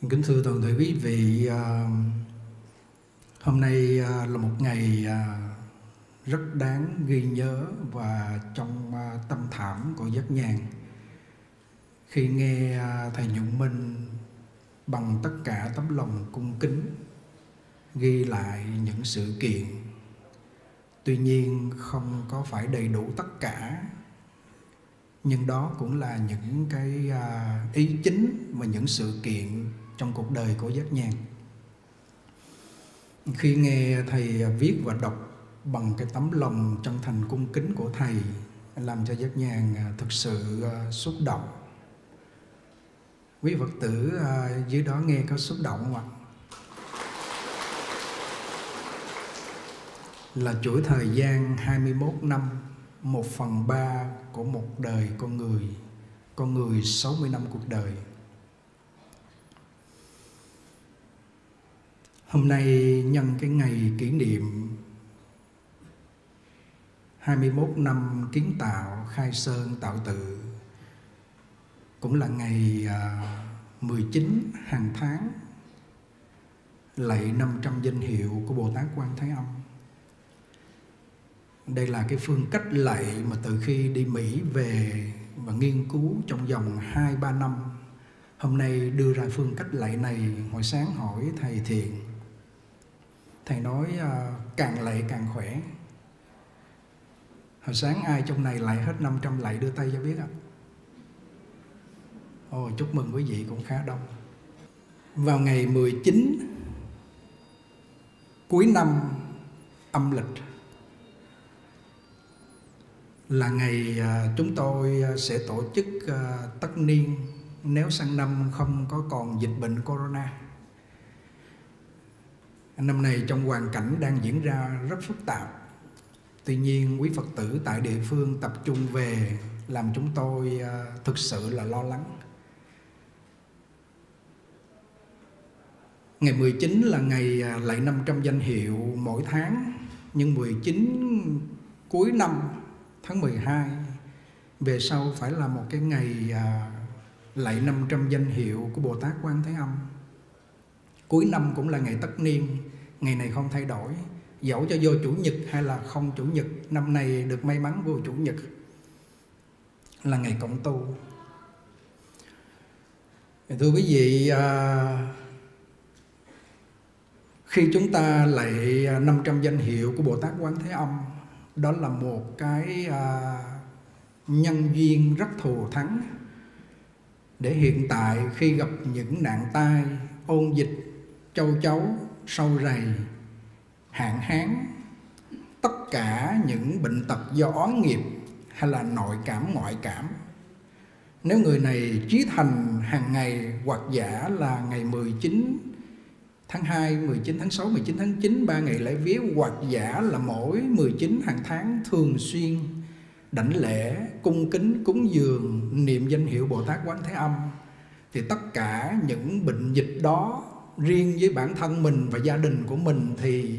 Kính thưa toàn thể quý vị, à, hôm nay à, là một ngày à, rất đáng ghi nhớ và trong tâm thảm của giác nhàn khi nghe thầy Nhuận Minh bằng tất cả tấm lòng cung kính ghi lại những sự kiện tuy nhiên không có phải đầy đủ tất cả nhưng đó cũng là những cái ý chính và những sự kiện trong cuộc đời của giác nhàn khi nghe thầy viết và đọc bằng cái tấm lòng chân thành cung kính của thầy, làm cho giác nhàn thực sự à, xúc động. Quý phật tử à, dưới đó nghe có xúc động không ạ? Là chuỗi thời gian 21 năm, một phần ba của một đời con người con người 60 năm cuộc đời. Hôm nay nhân cái ngày kỷ niệm 21 năm kiến tạo, khai sơn, tạo tự, cũng là ngày à, 19 hàng tháng lạy 500 danh hiệu của Bồ Tát Quan Thế Âm. Đây là cái phương cách lạy mà từ khi đi Mỹ về và nghiên cứu trong vòng 2-3 năm, Hôm nay đưa ra phương cách lạy này, Hồi sáng hỏi Thầy Thiện thầy nói uh, càng lạy càng khỏe. Hồi sáng ai trong này lạy hết 500 lạy đưa tay cho biết ạ. Ồ, chúc mừng quý vị cũng khá đông. Vào ngày 19 cuối năm âm lịch là ngày à, chúng tôi à, sẽ tổ chức tất niên nếu sang năm không có còn dịch bệnh corona năm nay trong hoàn cảnh đang diễn ra rất phức tạp. Tuy nhiên, quý phật tử tại địa phương tập trung về làm chúng tôi à, thực sự là lo lắng. Ngày 19 là ngày lại lạy 500 danh hiệu mỗi tháng, Nhưng 19 cuối năm tháng 12 Về sau phải là một cái ngày à, lạy 500 danh hiệu của Bồ Tát Quan Thế Âm cuối năm cũng là ngày tất niên. Ngày này không thay đổi. Dẫu cho vô chủ nhật hay là không chủ nhật năm này được may mắn vô chủ nhật là ngày cộng tu. Thưa quý vị à, khi chúng ta lại à, 500 danh hiệu của Bồ Tát Quán Thế Âm đó là một cái à, nhân duyên rất thù thắng. Để hiện tại khi gặp những nạn tai ôn dịch châu chấu sâu rầy hạn hán. Tất cả những bệnh tật do oán nghiệp hay là nội cảm ngoại cảm. Nếu người này trí thành hàng ngày hoặc giả là ngày 19 tháng 2, 19 tháng 6, 19 tháng 9 3 ngày lễ vía hoặc giả là mỗi 19 hàng tháng thường xuyên đảnh lễ cung kính cúng dường niệm danh hiệu Bồ Tát Quán Thế Âm thì tất cả những bệnh dịch đó riêng với bản thân mình và gia đình của mình thì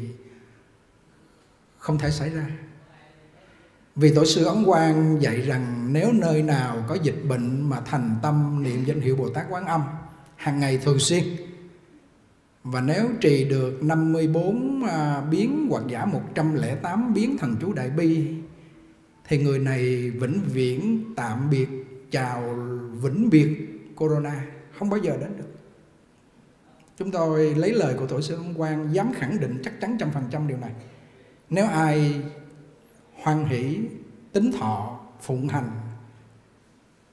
không thể xảy ra. Vì tổ sư Ấn Quang dạy rằng nếu nơi nào có dịch bệnh mà thành tâm niệm danh hiệu Bồ Tát Quán Âm, hàng ngày thường xuyên, và nếu trì được 54 à, biến hoặc giả 108 biến thần chú Đại Bi, thì người này vĩnh viễn tạm biệt chào vĩnh biệt Corona, không bao giờ đến được chúng tôi lấy lời của tổ sư Ấn Quang dám khẳng định chắc chắn trăm phần trăm điều này. Nếu ai hoan hỷ tính thọ phụng hành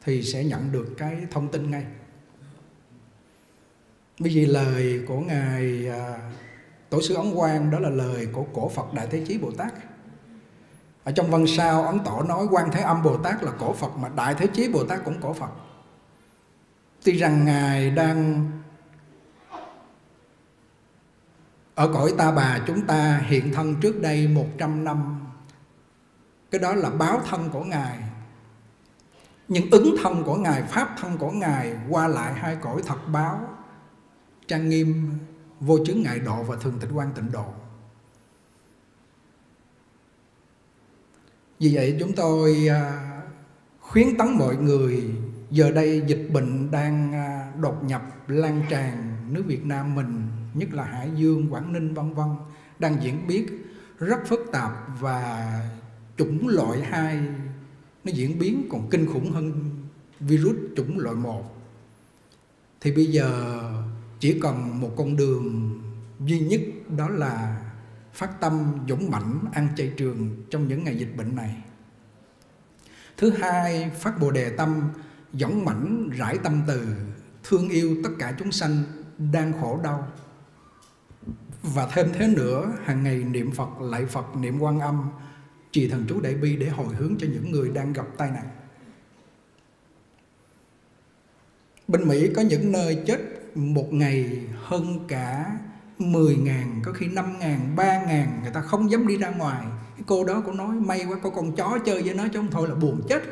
thì sẽ nhận được cái thông tin ngay. Bởi vì lời của ngài à, tổ sư ấn quang đó là lời của cổ phật đại thế chí bồ tát. Ở trong văn sao ấn tổ nói quan thế âm bồ tát là cổ phật mà đại thế chí bồ tát cũng cổ phật. Tuy rằng ngài đang ở cõi ta bà chúng ta hiện thân trước đây 100 năm. Cái đó là báo thân của ngài. Nhưng ứng thân của ngài, pháp thân của ngài qua lại hai cõi thật báo. Trang nghiêm, vô chứng ngại độ và thường tịch quan tịnh độ. Vì vậy chúng tôi à, khuyến tấn mọi người, giờ đây dịch bệnh đang à, đột nhập lan tràn nước Việt Nam mình nhất là Hải Dương, Quảng Ninh vân vân đang diễn biến rất phức tạp và chủng loại 2 nó diễn biến còn kinh khủng hơn virus chủng loại 1 thì bây giờ chỉ còn một con đường duy nhất đó là phát tâm dũng mãnh ăn chay trường trong những ngày dịch bệnh này. Thứ hai phát bồ đề tâm dũng mãnh rải tâm từ thương yêu tất cả chúng sanh đang khổ đau và thêm thế nữa hàng ngày niệm phật lạy phật niệm quan âm trì thần chú đại bi để hồi hướng cho những người đang gặp tai nạn. Bên mỹ có những nơi chết một ngày hơn cả 10.000, có khi 5.000, 3.000 Người ta không dám đi ra ngoài. Cái cô đó cũng nói may quá có con chó chơi với nó Chứ không thôi là buồn chết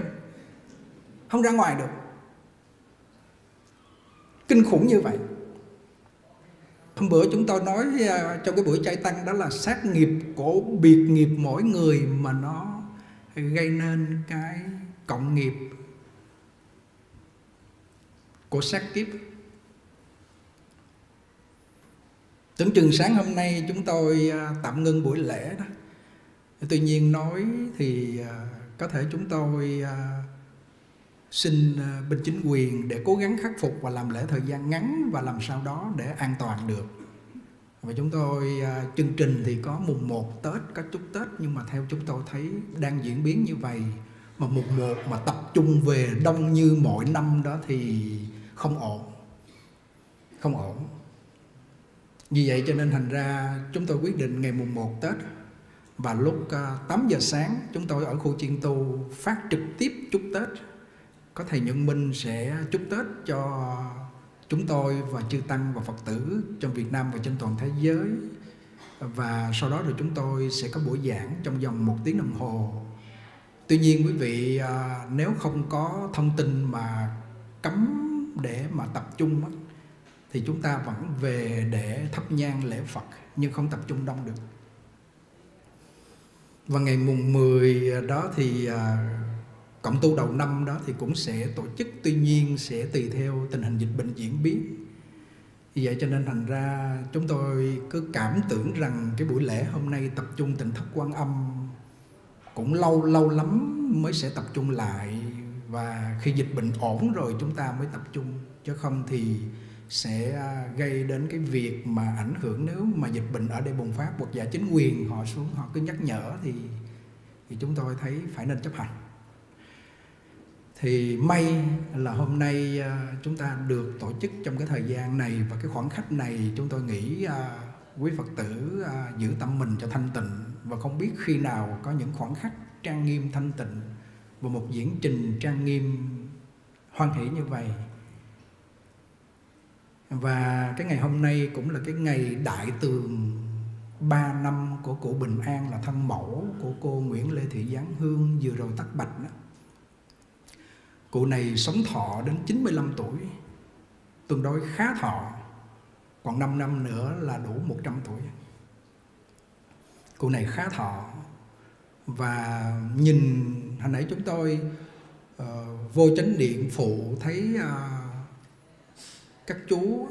Không ra ngoài được. Kinh khủng như vậy. Hôm bữa chúng tôi nói à, trong cái buổi chay tăng đó là sát nghiệp của, biệt nghiệp mỗi người mà nó gây nên cái cộng nghiệp của sát kiếp. Tưởng chừng sáng hôm nay chúng tôi à, tạm ngưng buổi lễ đó. Tuy nhiên nói thì à, có thể chúng tôi xin ờ, bên chính quyền để cố gắng khắc phục và làm lễ thời gian ngắn và làm sao đó để an toàn được. Và chúng tôi ờ, chương trình thì có mùng 1 Tết, có chúc Tết, nhưng mà theo chúng tôi thấy đang diễn biến như vậy, mà mùng 1 mà tập trung về đông như mọi năm đó thì không ổn. Không ổn. Vì vậy cho nên thành ra chúng tôi quyết định ngày mùng 1 Tết và lúc ờ, 8 giờ sáng chúng tôi ở khu chiên tu phát trực tiếp chúc Tết. Có thầy Nhân Minh sẽ chúc Tết cho chúng tôi và chư tăng và Phật tử trong Việt Nam và trên toàn thế giới. Và sau đó rồi chúng tôi sẽ có buổi giảng trong vòng một tiếng đồng hồ. Tuy nhiên quý vị à, nếu không có thông tin mà cấm để mà tập trung thì chúng ta vẫn về để thắp nhang lễ Phật, nhưng không tập trung đông được. Và ngày mùng 10 đó thì à, cộng tu đầu năm đó thì cũng sẽ tổ chức, tuy nhiên sẽ tùy theo tình hình dịch bệnh diễn biến. Vì vậy cho nên thành ra chúng tôi cứ cảm tưởng rằng cái buổi lễ hôm nay tập trung tỉnh thức quan âm cũng lâu lâu lắm mới sẽ tập trung lại và khi dịch bệnh ổn rồi chúng ta mới tập trung, chứ không thì sẽ à, gây đến cái việc mà ảnh hưởng nếu mà dịch bệnh ở đây bùng phát hoặc giả chính quyền họ xuống họ cứ nhắc nhở thì thì chúng tôi thấy phải nên chấp hành thì may là hôm nay à, chúng ta được tổ chức trong cái thời gian này và cái khoảng khắc này chúng tôi nghĩ à, quý phật tử à, giữ tâm mình cho thanh tịnh và không biết khi nào có những khoảng khắc trang nghiêm thanh tịnh và một diễn trình trang nghiêm hoan hỷ như vậy và cái ngày hôm nay cũng là cái ngày đại tường 3 năm của cụ Bình An là thân mẫu của cô Nguyễn Lê Thị Giáng Hương, vừa rồi tắt bạch đó. Cụ này sống thọ đến 95 tuổi Tương đối khá thọ Còn 5 năm nữa là đủ 100 tuổi. Cụ này khá thọ Và nhìn hồi nãy chúng tôi uh, vô chánh điện phụ thấy uh, các chú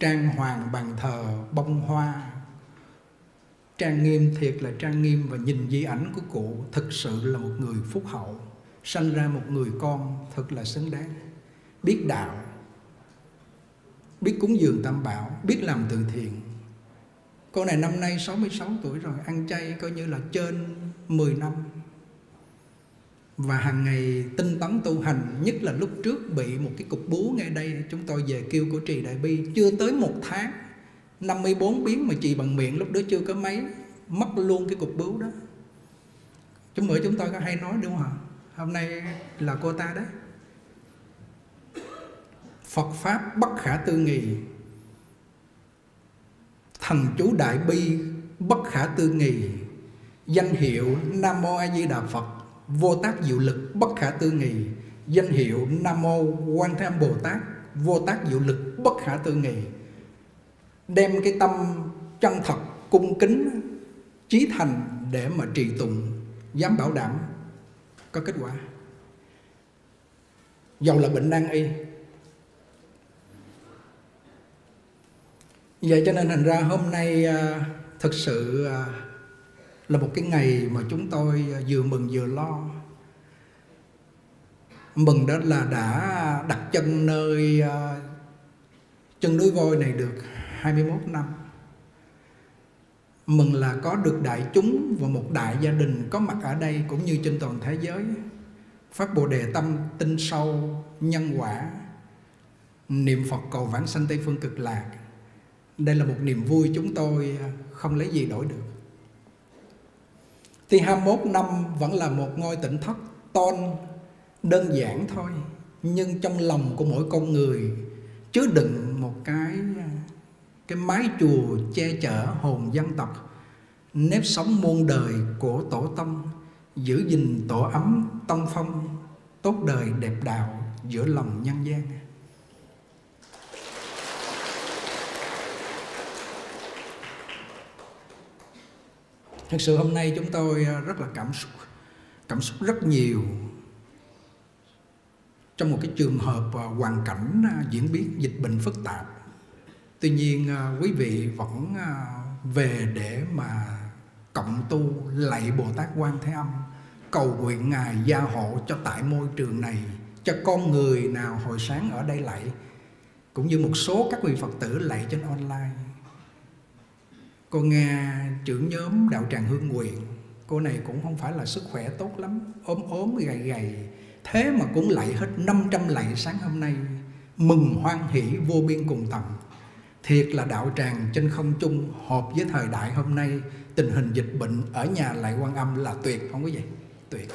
trang hoàng bàn thờ bông hoa trang nghiêm thiệt là trang nghiêm và nhìn di ảnh của cụ thực sự là một người phúc hậu sanh ra một người con thật là xứng đáng. Biết đạo, biết cúng dường tam bảo, biết làm từ thiện. Cô này năm nay 66 tuổi rồi, ăn chay coi như là trên 10 năm. Và hàng ngày tinh tấn tu hành, nhất là lúc trước bị một cái cục bú ngay đây, chúng tôi về kêu của trì đại bi. Chưa tới một tháng 54 biến mà trì bằng miệng, lúc đó chưa có mấy mất luôn cái cục bướu đó. Chúng bữa chúng tôi có hay nói đúng không ạ? Hôm nay là cô ta đấy Phật Pháp bất khả tư nghị. Thần chú Đại Bi bất khả tư nghị. Danh hiệu Nam Mô A Di Đà Phật, vô tác diệu lực bất khả tư nghị. Danh hiệu nam mô quan thế âm bồ tát, vô tác diệu lực bất khả tư nghị. Đem cái tâm chân thật, cung kính trí thành để mà trì tụng, dám bảo đảm có kết quả. Dầu là bệnh nan y. Vậy cho nên thành ra hôm nay à, thực sự à, là một cái ngày mà chúng tôi à, vừa mừng vừa lo. Mừng đó là đã đặt chân nơi à, chân núi voi này được 21 năm mừng là có được đại chúng và một đại gia đình có mặt ở đây cũng như trên toàn thế giới. Phát bồ đề tâm tinh sâu, nhân quả. Niệm phật cầu vãng sanh tây phương cực lạc. Đây là một niềm vui chúng tôi không lấy gì đổi được. Thì 21 năm vẫn là một ngôi tỉnh thất tôn, đơn giản thôi, nhưng trong lòng của mỗi con người chứa đựng một cái cái mái chùa che chở hồn dân tộc, nếp sống muôn đời của tổ tông, giữ gìn tổ ấm tông phong, tốt đời đẹp đạo giữa lòng nhân gian. Thực sự hôm nay chúng tôi à, rất là cảm xúc cảm xúc rất nhiều trong một cái trường hợp à, hoàn cảnh à, diễn biến dịch bệnh phức tạp tuy nhiên à, quý vị vẫn à, về để mà cộng tu lạy Bồ Tát Quan Thế Âm, cầu nguyện Ngài gia hộ cho tại môi trường này, cho con người nào hồi sáng ở đây lạy, cũng như một số các vị Phật tử lạy trên online. Cô nga trưởng nhóm đạo tràng hương nguyện, cô này cũng không phải là sức khỏe tốt lắm, ốm ốm, gầy gầy, thế mà cũng lạy hết 500 lạy sáng hôm nay, mừng hoan hỷ vô biên cùng tầm thiệt là đạo tràng trên không trung hợp với thời đại hôm nay, tình hình dịch bệnh ở nhà lại quan âm là tuyệt, không có gì, tuyệt.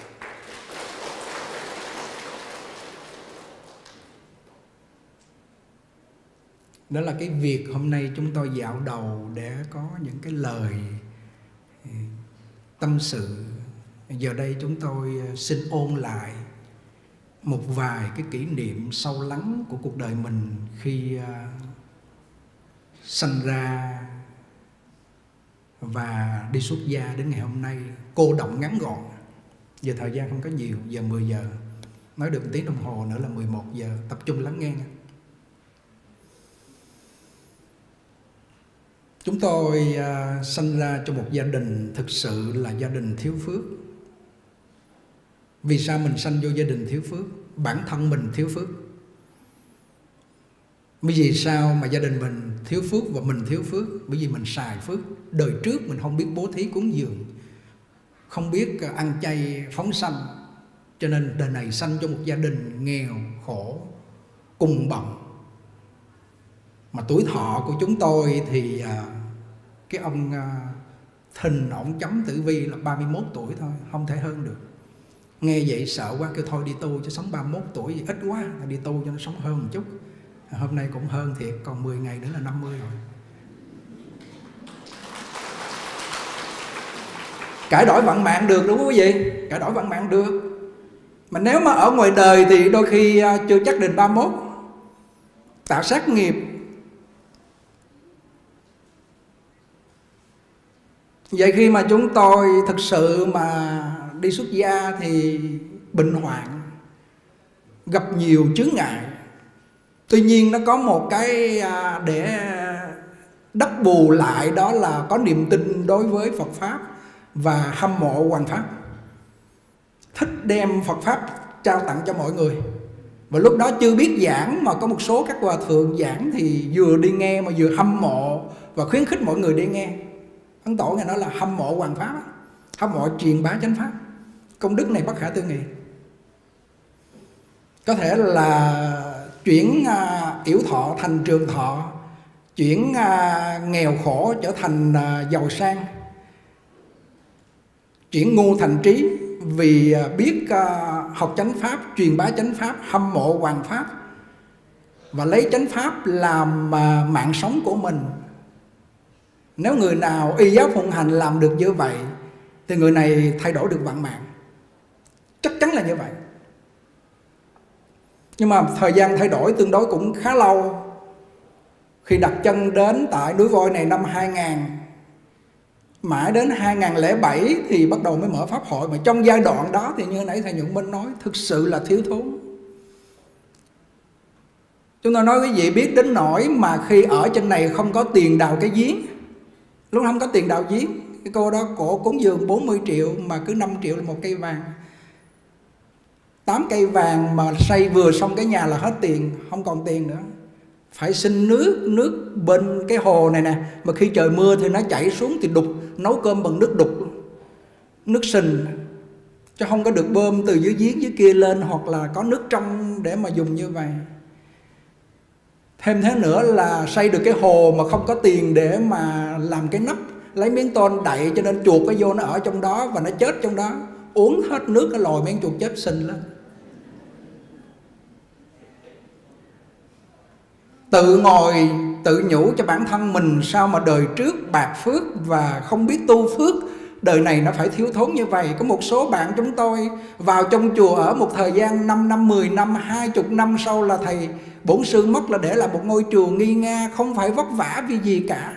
Đó là cái việc hôm nay chúng tôi dạo đầu để có những cái lời ừ, tâm sự. Giờ đây chúng tôi ờ, xin ôn lại một vài cái kỷ niệm sâu lắng của cuộc đời mình khi ờ, sanh ra và đi xuất gia đến ngày hôm nay. Cô động ngắn gọn. Giờ thời gian không có nhiều giờ 10 giờ. Nói được một tiếng đồng hồ nữa là 11 giờ. Tập trung lắng nghe chúng tôi uh, sanh ra trong một gia đình thực sự là gia đình thiếu phước. Vì sao mình sanh vô gia đình thiếu phước? Bản thân mình thiếu phước. Bởi vì sao mà gia đình mình thiếu phước và mình thiếu phước. Bởi vì mình xài phước. Đời trước mình không biết bố thí cúng dường. Không biết à, ăn chay phóng sanh. Cho nên đời này sanh cho một gia đình nghèo, khổ, cùng bận mà tuổi thọ của chúng tôi thì à, cái ông à, Thình ổng chấm tử vi là 31 tuổi thôi, không thể hơn được. Nghe vậy sợ quá, kêu thôi đi tu cho sống 31 tuổi, ít quá, đi tu cho nó sống hơn một chút hôm nay cũng hơn thiệt, còn 10 ngày nữa là 50 rồi. Cải đổi vận mạng được đúng không quý vị? Cải đổi vận mạng được. Mà nếu mà ở ngoài đời thì đôi khi à, chưa chắc định 31 tạo sát nghiệp. Vậy khi mà chúng tôi thực sự mà đi xuất gia thì bệnh hoạn, gặp nhiều chướng ngại tuy nhiên nó có một cái à, để đắp bù lại đó là có niềm tin đối với phật pháp và hâm mộ hoàng pháp. Thích đem phật pháp trao tặng cho mọi người. Và lúc đó chưa biết giảng mà có một số các hòa thượng giảng thì vừa đi nghe mà vừa hâm mộ và khuyến khích mọi người đi nghe. Ấn tổ nghe nói là hâm mộ hoàng pháp hâm mộ truyền bá chánh pháp. Công đức này bất khả tư nghị. Có thể là chuyển à, yếu thọ thành trường thọ chuyển à, nghèo khổ trở thành à, giàu sang chuyển ngu thành trí vì à, biết à, học chánh pháp truyền bá chánh pháp hâm mộ hoàng pháp và lấy chánh pháp làm à, mạng sống của mình. Nếu người nào y giáo phụng hành làm được như vậy thì người này thay đổi được vạn mạng. Chắc chắn là như vậy nhưng mà thời gian thay đổi tương đối cũng khá lâu. Khi đặt chân đến tại núi voi này năm 2000 mãi đến 2007 thì bắt đầu mới mở pháp hội. Mà trong giai đoạn đó thì như nãy thầy Nhuận Minh nói, thực sự là thiếu thốn. Chúng tôi nói quý vị biết đến nỗi mà khi ở trên này không có tiền đào cái giếng. Lúc không có tiền đào giếng, cái cô đó cổ cúng dường 40 triệu mà cứ 5 triệu là một cây vàng tám cây vàng mà xây vừa xong cái nhà là hết tiền, không còn tiền nữa. Phải xin nước nước bên cái hồ này nè, mà khi trời mưa thì nó chảy xuống thì đục, nấu cơm bằng nước đục, nước sình, chứ không có được bơm từ dưới giếng dưới kia lên hoặc là có nước trong để mà dùng như vậy. Thêm thế nữa là xây được cái hồ mà không có tiền để mà làm cái nắp, lấy miếng tôn đậy cho nên chuột nó vô nó ở trong đó và nó chết trong đó. Uống hết nước nó lòi miếng chuột chết sinh lên tự ngồi, tự nhủ cho bản thân mình sao mà đời trước bạc phước và không biết tu phước. Đời này nó phải thiếu thốn như vậy. Có một số bạn chúng tôi vào trong chùa ở một thời gian 5 năm 10 năm 20 năm sau là thầy bổn sư mất là để lại một ngôi chùa nghi nga, không phải vất vả vì gì cả.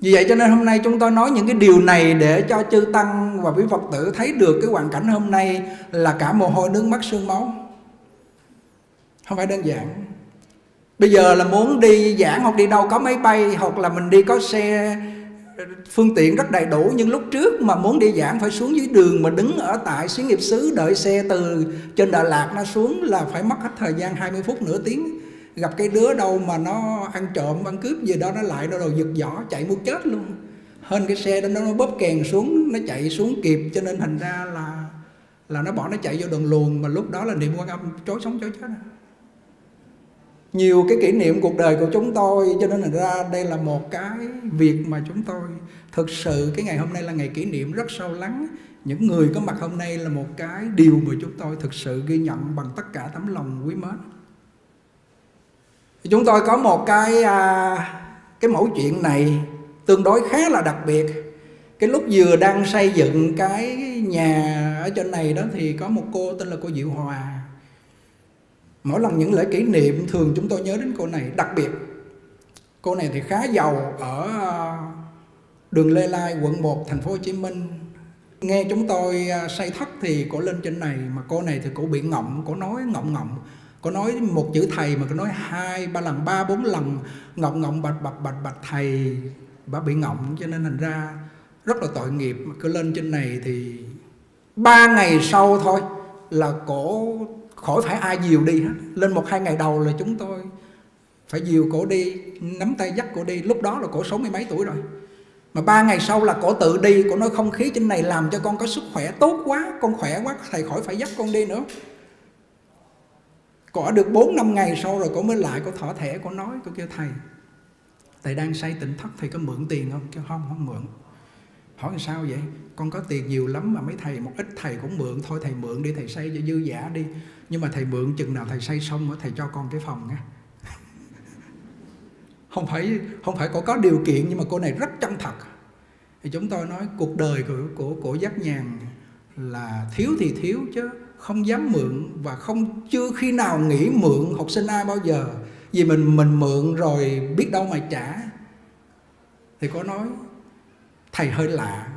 Vì vậy cho nên hôm nay chúng tôi nói những cái điều này để cho chư Tăng và quý Phật tử thấy được cái hoàn cảnh hôm nay là cả mồ hôi nước mắt sương máu. Không phải đơn giản. Bây giờ là muốn đi giảng hoặc đi đâu có máy bay hoặc là mình đi có xe, phương tiện rất đầy đủ, nhưng lúc trước mà muốn đi giảng phải xuống dưới đường mà đứng ở tại xí nghiệp xứ đợi xe từ trên Đà Lạt nó xuống là phải mất hết thời gian 20 phút nửa tiếng gặp cái đứa đâu mà nó ăn trộm, ăn cướp gì đó, nó lại nó đồ giật giỏ, chạy muốn chết luôn. Hơn cái xe đó, nó bóp kèn xuống, nó chạy xuống kịp, cho nên thành ra là là nó bỏ nó chạy vô đường luồng, mà lúc đó là niệm quan âm, chối sống, chối chết à. nhiều cái kỷ niệm cuộc đời của chúng tôi, cho nên thành ra đây là một cái việc mà chúng tôi thực sự cái ngày hôm nay là ngày kỷ niệm rất sâu lắng. Những người có mặt hôm nay là một cái điều mà chúng tôi thực sự ghi nhận bằng tất cả tấm lòng quý mến chúng tôi có một cái à, cái mẫu chuyện này tương đối khá là đặc biệt. Cái lúc vừa đang xây dựng cái nhà ở trên này đó thì có một cô tên là cô Diệu Hòa. Mỗi lần những lễ kỷ niệm thường chúng tôi nhớ đến cô này đặc biệt. Cô này thì khá giàu ở à, đường Lê Lai quận 1 thành phố Hồ Chí Minh. Nghe chúng tôi à, xây thất thì cổ lên trên này mà cô này thì cổ bị ngọng cổ nói ngọng ngọng có nói một chữ thầy mà có nói hai, ba lần, ba, bốn lần, ngọng ngọng bạch bạch bạch bạch thầy bà bị ngọng. Cho nên thành ra rất là tội nghiệp mà cứ lên trên này thì ba ngày sau thôi là cổ khỏi phải ai dìu đi hết. Lên một, hai ngày đầu là chúng tôi phải dìu cổ đi, nắm tay dắt cổ đi. Lúc đó là cổ sáu mươi mấy tuổi rồi. Mà ba ngày sau là cổ tự đi. Cổ nói không khí trên này làm cho con có sức khỏe tốt quá, con khỏe quá, thầy khỏi phải dắt con đi nữa có được 4 năm ngày sau rồi cô mới lại cô thỏ thẻ, cô nói, cô kêu, thầy thầy đang xây tỉnh thất, thầy có mượn tiền không? Kêu, không không mượn. Hỏi sao vậy? Con có tiền nhiều lắm mà mấy thầy, một ít thầy cũng mượn. Thôi thầy mượn đi, thầy xây cho dư giả đi. Nhưng mà thầy mượn chừng nào thầy xây xong thầy cho con cái phòng nha không phải không phải cô có điều kiện, nhưng mà cô này rất chân thật. Thì chúng tôi nói, cuộc đời của của của giác nhàn là thiếu thì thiếu chứ không dám mượn và không, chưa khi nào nghĩ mượn học sinh ai bao giờ. Vì mình mình mượn rồi biết đâu mà trả. Thì có nói, thầy hơi lạ.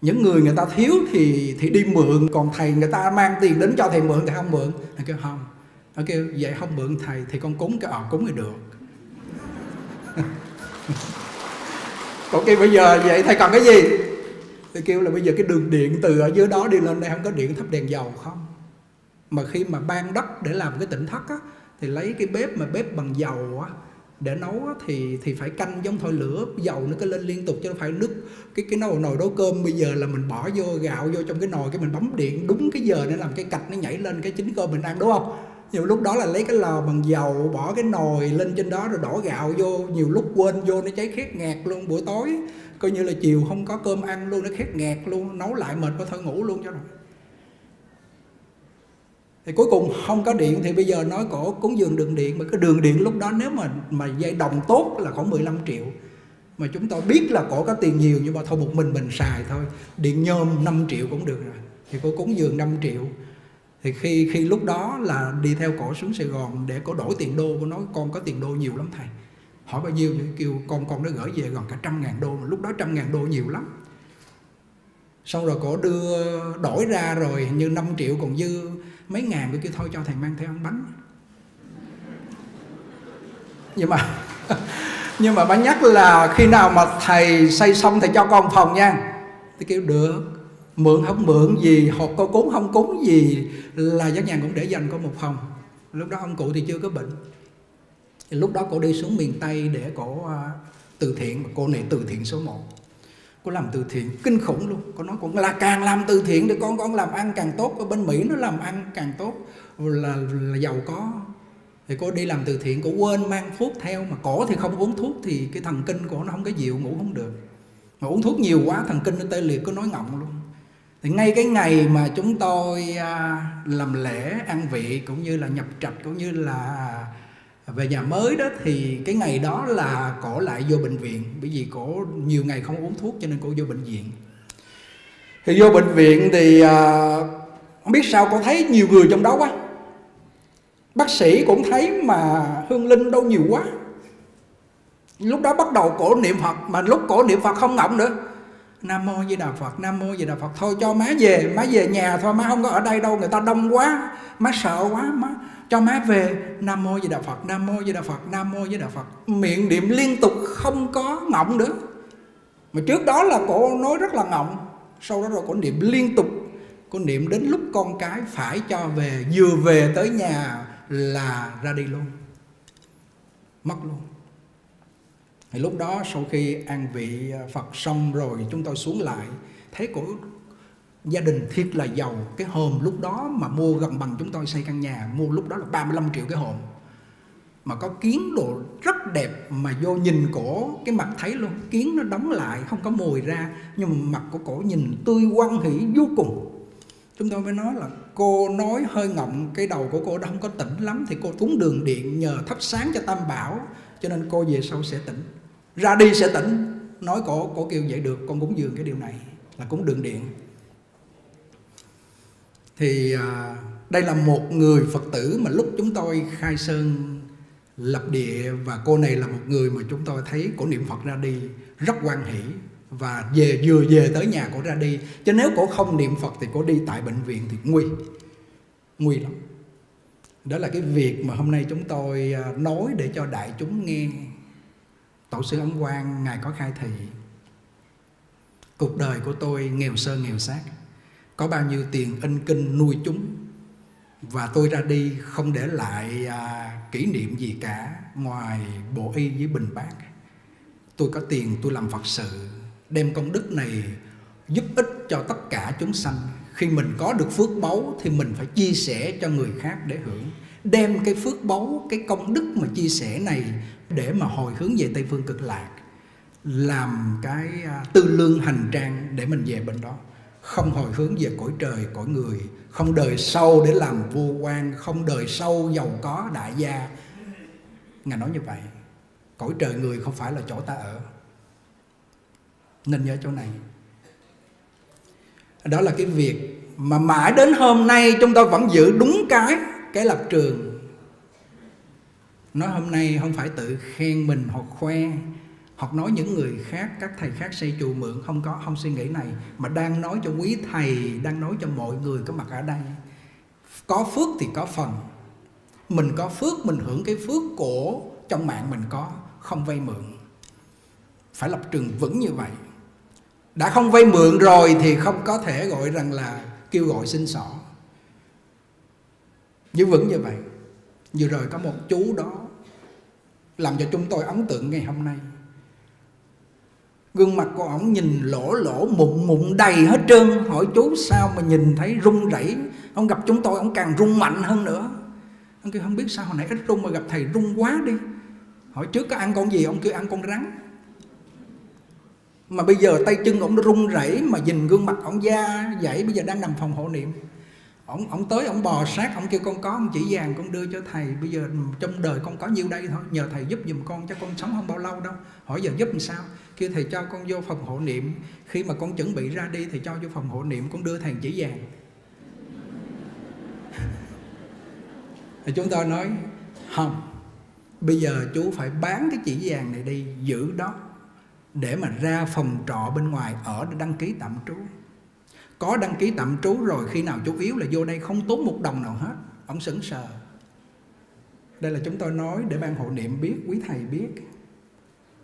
Những người người ta thiếu thì thì đi mượn, còn thầy người ta mang tiền đến cho thầy mượn thì không mượn. Thầy kêu, không. Nó kêu, vậy không mượn thầy thì con cúng cái ọ cúng thì được. Ok, bây giờ vậy thầy cần cái gì? Tôi kêu là bây giờ cái đường điện từ ở dưới đó đi lên đây không có điện thắp đèn dầu không? Mà khi mà ban đất để làm cái tỉnh thất á, thì lấy cái bếp mà bếp bằng dầu á, để nấu á, thì thì phải canh giống thôi lửa. Dầu nó cứ lên liên tục cho nó phải nước cái cái nồi nồi nấu cơm bây giờ là mình bỏ vô gạo vô trong cái nồi cái mình bấm điện. Đúng cái giờ để làm cái cạch nó nhảy lên cái chính cơm mình ăn đúng không? Nhiều lúc đó là lấy cái lò bằng dầu bỏ cái nồi lên trên đó rồi đổ gạo vô. Nhiều lúc quên vô nó cháy khét ngạt luôn. Buổi tối coi như là chiều không có cơm ăn luôn, nó khét ngạt luôn, nấu lại mệt có thôi ngủ luôn cho rồi. Thì cuối cùng không có điện thì bây giờ nói cổ, cúng dường đường điện, mà cái đường điện lúc đó nếu mà mà dây đồng tốt là khoảng 15 triệu. Mà chúng tôi biết là cổ có tiền nhiều nhưng mà thôi một mình mình xài thôi. Điện nhôm 5 triệu cũng được rồi, thì cô cúng dường 5 triệu. Thì khi khi lúc đó là đi theo cổ xuống Sài Gòn để cổ đổi tiền đô cô nói, con có tiền đô nhiều lắm thầy hỏi bao nhiêu thì kêu, con con nó gửi về gần cả trăm ngàn đô mà lúc đó trăm ngàn đô nhiều lắm. Xong rồi cổ đưa, đổi ra rồi hình như 5 triệu, còn dư mấy ngàn cứ kêu, thôi cho thầy mang theo ăn bánh. Nhưng mà nhưng mà bà nhắc là khi nào mà thầy xây xong thầy cho con phòng nha. Tôi kêu, được, mượn không mượn gì hoặc có cúng không cúng gì, là giáo nhà cũng để dành có một phòng. Lúc đó ông cụ thì chưa có bệnh lúc đó cô đi xuống miền tây để cô à, từ thiện. Cô này từ thiện số 1 cô làm từ thiện kinh khủng luôn. Cô nói cũng là càng làm từ thiện thì con con làm ăn càng tốt. Ở bên mỹ nó làm ăn càng tốt. Là, là giàu có. Thì cô đi làm từ thiện cô quên mang thuốc theo. Mà cổ thì không uống thuốc thì cái thần kinh của nó không có dịu ngủ không được. Mà uống thuốc nhiều quá thần kinh nó tê liệt có nói ngọng luôn. Thì ngay cái ngày mà chúng tôi à, làm lễ ăn vị cũng như là nhập trạch cũng như là về nhà mới đó thì cái ngày đó là cổ lại vô bệnh viện bởi vì cổ nhiều ngày không uống thuốc cho nên cổ vô bệnh viện. Thì vô bệnh viện thì à, không biết sao cổ thấy nhiều người trong đó quá. Bác sĩ cũng thấy mà hương linh đâu nhiều quá. Lúc đó bắt đầu cổ niệm phật mà lúc cổ niệm phật không ngọng nữa. Nam mô di đà phật nam mô di đà phật thôi cho má về má về nhà thôi má không có ở đây đâu người ta đông quá má sợ quá má cho má về. Nam mô di đà phật, nam mô di đà phật, nam mô di đà phật. Miệng niệm liên tục không có ngọng nữa. Mà trước đó là cổ nói rất là ngọng. Sau đó rồi cổ niệm liên tục. Cổ niệm đến lúc con cái phải cho về, vừa về tới nhà là ra đi luôn. Mất luôn. Thì lúc đó sau khi an vị Phật xong rồi, chúng tôi xuống lại, thấy cổ gia đình thiệt là giàu. Cái hòm lúc đó mà mua gần bằng chúng tôi xây căn nhà, mua lúc đó là 35 triệu cái hòm. Mà có kiến đồ rất đẹp mà vô nhìn cổ cái mặt thấy luôn. Kiến nó đóng lại, không có mùi ra, nhưng mà mặt của cổ nhìn tươi quan hỷ vô cùng. Chúng tôi mới nói là cô nói hơi ngọng, cái đầu của cô đã không có tỉnh lắm, thì cô túng đường điện nhờ thắp sáng cho tam bảo, cho nên cô về sau sẽ tỉnh. Ra đi sẽ tỉnh. Nói cổ cổ kêu vậy được, con cúng dường cái điều này là cúng đường điện thì à, đây là một người phật tử mà lúc chúng tôi khai sơn lập địa và cô này là một người mà chúng tôi thấy cổ niệm phật ra đi rất quan hỷ và về vừa về tới nhà cổ ra đi. Chứ nếu cổ không niệm phật thì cổ đi tại bệnh viện thì nguy nguy lắm. Đó là cái việc mà hôm nay chúng tôi à, nói để cho đại chúng nghe. Tổ sư ấn quang ngài có khai thị. Cuộc đời của tôi nghèo sơ nghèo xác có bao nhiêu tiền in kinh nuôi chúng? Và tôi ra đi không để lại à, kỷ niệm gì cả ngoài bộ y với bình bát tôi có tiền tôi làm phật sự đem công đức này giúp ích cho tất cả chúng sanh. Khi mình có được phước báu thì mình phải chia sẻ cho người khác để hưởng. Đem cái phước báu cái công đức mà chia sẻ này để mà hồi hướng về tây phương cực lạc làm cái à, tư lương hành trang để mình về bên đó không hồi hướng về cõi trời, cõi người. Không đời sau để làm vua quan. Không đời sau giàu có đại gia. Ngài nói như vậy. Cõi trời người không phải là chỗ ta ở. Nên nhớ chỗ này. Đó là cái việc mà mãi đến hôm nay chúng ta vẫn giữ đúng cái cái lập trường. Nói hôm nay không phải tự khen mình hoặc khoe hoặc nói những người khác, các thầy khác xây chùa mượn, không có, không suy nghĩ này, mà đang nói cho quý thầy, đang nói cho mọi người có mặt ở đây. Có phước thì có phần. Mình có phước, mình hưởng cái phước của trong mạng mình có, không vay mượn. Phải lập trường vững như vậy. Đã không vay mượn rồi thì không có thể gọi rằng là kêu gọi xin xỏ. Giữ vững như vậy. Vừa rồi có một chú đó làm cho chúng tôi ấn tượng ngày hôm nay gương mặt của ổng nhìn lỗ lỗ, mụn mụn đầy hết trơn. Hỏi chú sao mà nhìn thấy run rẩy? Ông gặp chúng tôi, ông càng run mạnh hơn nữa. Ông kêu, không biết sao hồi nãy ít run mà gặp thầy run quá đi. Hỏi, trước có ăn con gì? Ông kêu, ăn con rắn. Mà bây giờ tay chân ông nó run rẩy mà nhìn gương mặt ông da dãy bây giờ đang nằm phòng hộ niệm. Ông ông tới ông bò sát ông kêu, con có ông chỉ vàng, con đưa cho thầy. Bây giờ trong đời con có nhiêu đây thôi. Nhờ thầy giúp giùm con, cho con sống không bao lâu đâu. Hỏi, giờ giúp làm sao? Kêu thầy cho con vô phòng hộ niệm. Khi mà con chuẩn bị ra đi thì cho vô phòng hộ niệm, con đưa thầy chỉ vàng. Thì chúng tôi nói, không, bây giờ chú phải bán cái chỉ vàng này đi, giữ đó, để mà ra phòng trọ bên ngoài ở để đăng ký tạm trú. Có đăng ký tạm trú rồi, khi nào chú yếu là vô đây không tốn một đồng nào hết. Ông sững sờ. Đây là chúng tôi nói để ban hộ niệm biết, quý thầy biết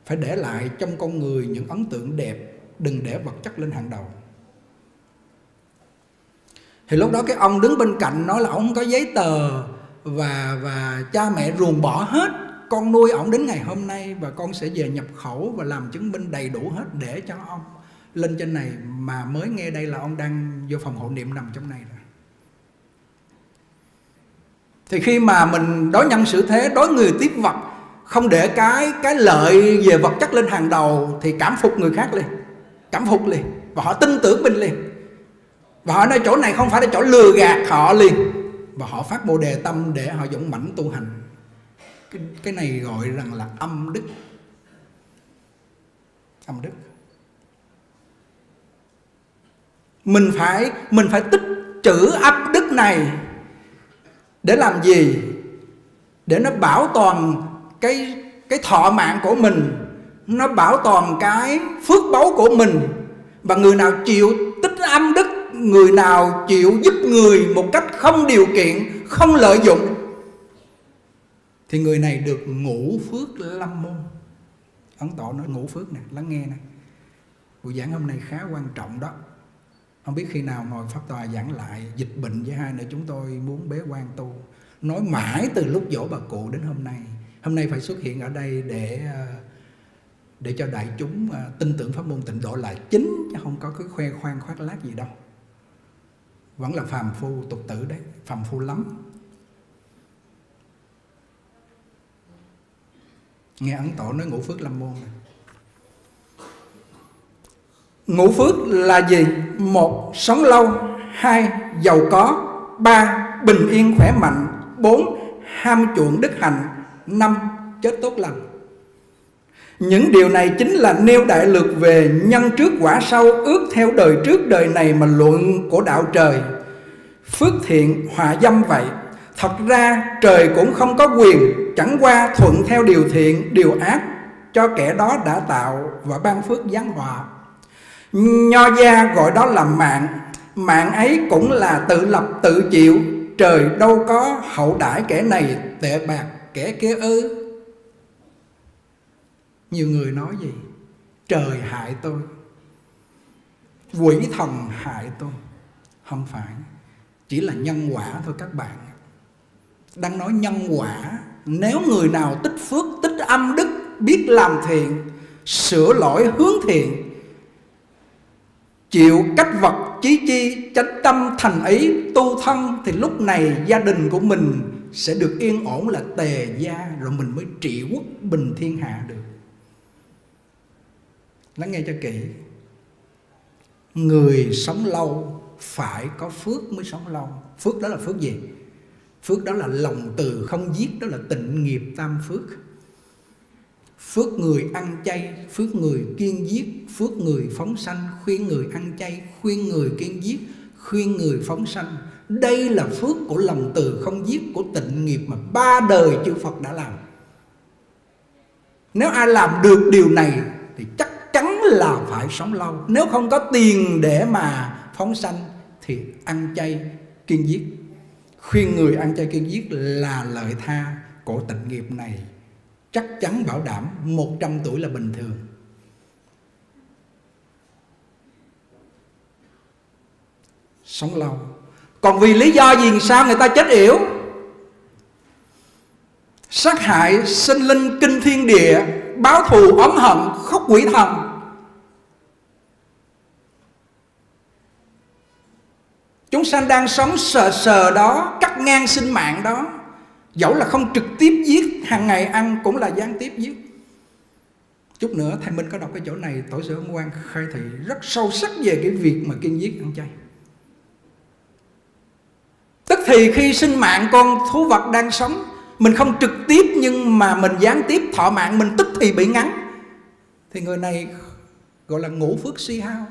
phải để lại trong con người những ấn tượng đẹp, đừng để vật chất lên hàng đầu. Thì lúc đó cái ông đứng bên cạnh nói là ông không có giấy tờ và và cha mẹ ruồng bỏ hết. Con nuôi ông đến ngày hôm nay và con sẽ về nhập khẩu và làm chứng minh đầy đủ hết để cho ông lên trên này. Mà mới nghe đây là ông đang vô phòng hộ niệm nằm trong này rồi. Thì khi mà mình đối nhân xử thế, đối người tiếp vật không để cái cái lợi về vật chất lên hàng đầu thì cảm phục người khác liền. Cảm phục liền. Và họ tin tưởng mình liền. Và họ nói chỗ này không phải là chỗ lừa gạt họ liền. Và họ phát bồ đề tâm để họ dũng mãnh tu hành. Cái, cái này gọi rằng là âm đức. Âm đức. Mình phải mình phải tích trữ âm đức này để làm gì? Để nó bảo toàn cái cái thọ mạng của mình, nó bảo toàn cái phước báu của mình. Và người nào chịu tích âm đức, người nào chịu giúp người một cách không điều kiện, không lợi dụng, thì người này được ngũ phước lâm môn. Ấn tổ nói ngũ phước này lắng nghe này buổi giảng hôm nay khá quan trọng đó. Không biết khi nào ngồi pháp tòa giảng lại dịch bệnh với hai nữa, chúng tôi muốn bế quan tu. Nói mãi từ lúc dỗ bà cụ đến hôm nay hôm nay phải xuất hiện ở đây để ờ, để cho đại chúng ờ, tin tưởng pháp môn tịnh độ là chính, chứ không có cái khoe khoang khoác lác gì đâu. Vẫn là phàm phu tục tử đấy, phàm phu lắm. Nghe ấn tổ nói ngũ phước lâm môn này. ngũ phước là gì? Một, sống lâu. Hai, giàu có. Ba, bình yên khỏe mạnh. Bốn, ham chuộng đức hạnh năm chết tốt lành. Những điều này chính là nêu đại lược về nhân trước quả sau ước theo đời trước đời này mà luận của đạo trời. Phước thiện hòa dâm vậy, thật ra trời cũng không có quyền, chẳng qua thuận theo điều thiện, điều ác cho kẻ đó đã tạo và ban phước giáng họa. Nho gia gọi đó là mạng mạng ấy cũng là tự lập tự chịu, trời đâu có hậu đãi kẻ này tệ bạc kẻ kia ư. Nhiều người nói gì? Trời hại tôi. Quỷ thần hại tôi. Không phải. Chỉ là nhân quả thôi các bạn. Đang nói nhân quả. Nếu người nào tích phước, tích âm đức, biết làm thiện, sửa lỗi hướng thiện, chịu cách vật chí chi, chánh tâm thành ý, tu thân, thì lúc này gia đình của mình sẽ được yên ổn là tề gia rồi mình mới trị quốc bình thiên hạ được. Lắng nghe cho kỹ. Người sống lâu phải có phước mới sống lâu. Phước đó là phước gì? Phước đó là lòng từ không giết, đó là tịnh nghiệp tam phước. Phước người ăn chay, phước người kiên giết, phước người phóng sanh. Khuyên người ăn chay, khuyên người kiên giết, khuyên người phóng sanh đây là phước của lòng từ không giết, của tịnh nghiệp mà ba đời chư Phật đã làm. Nếu ai làm được điều này thì chắc chắn là phải sống lâu. Nếu không có tiền để mà phóng sanh thì ăn chay kiên giết. Khuyên người ăn chay kiên giết là lợi tha của tịnh nghiệp này. Chắc chắn bảo đảm 100 tuổi là bình thường. Sống lâu còn vì lý do gì sao? Người ta chết yểu. Sát hại sinh linh kinh thiên địa, báo thù oán hận, khóc quỷ thần. Chúng sanh đang sống sờ sờ đó, cắt ngang sinh mạng đó. Dẫu là không trực tiếp giết, hàng ngày ăn cũng là gián tiếp giết. Chút nữa, thầy minh có đọc cái chỗ này, tổ sư ông quan khai thị rất sâu sắc về cái việc mà kiên giết ăn chay thì khi sinh mạng con thú vật đang sống, mình không trực tiếp nhưng mà mình gián tiếp thọ mạng mình tức thì bị ngắn. Thì người này gọi là ngũ phước si hao.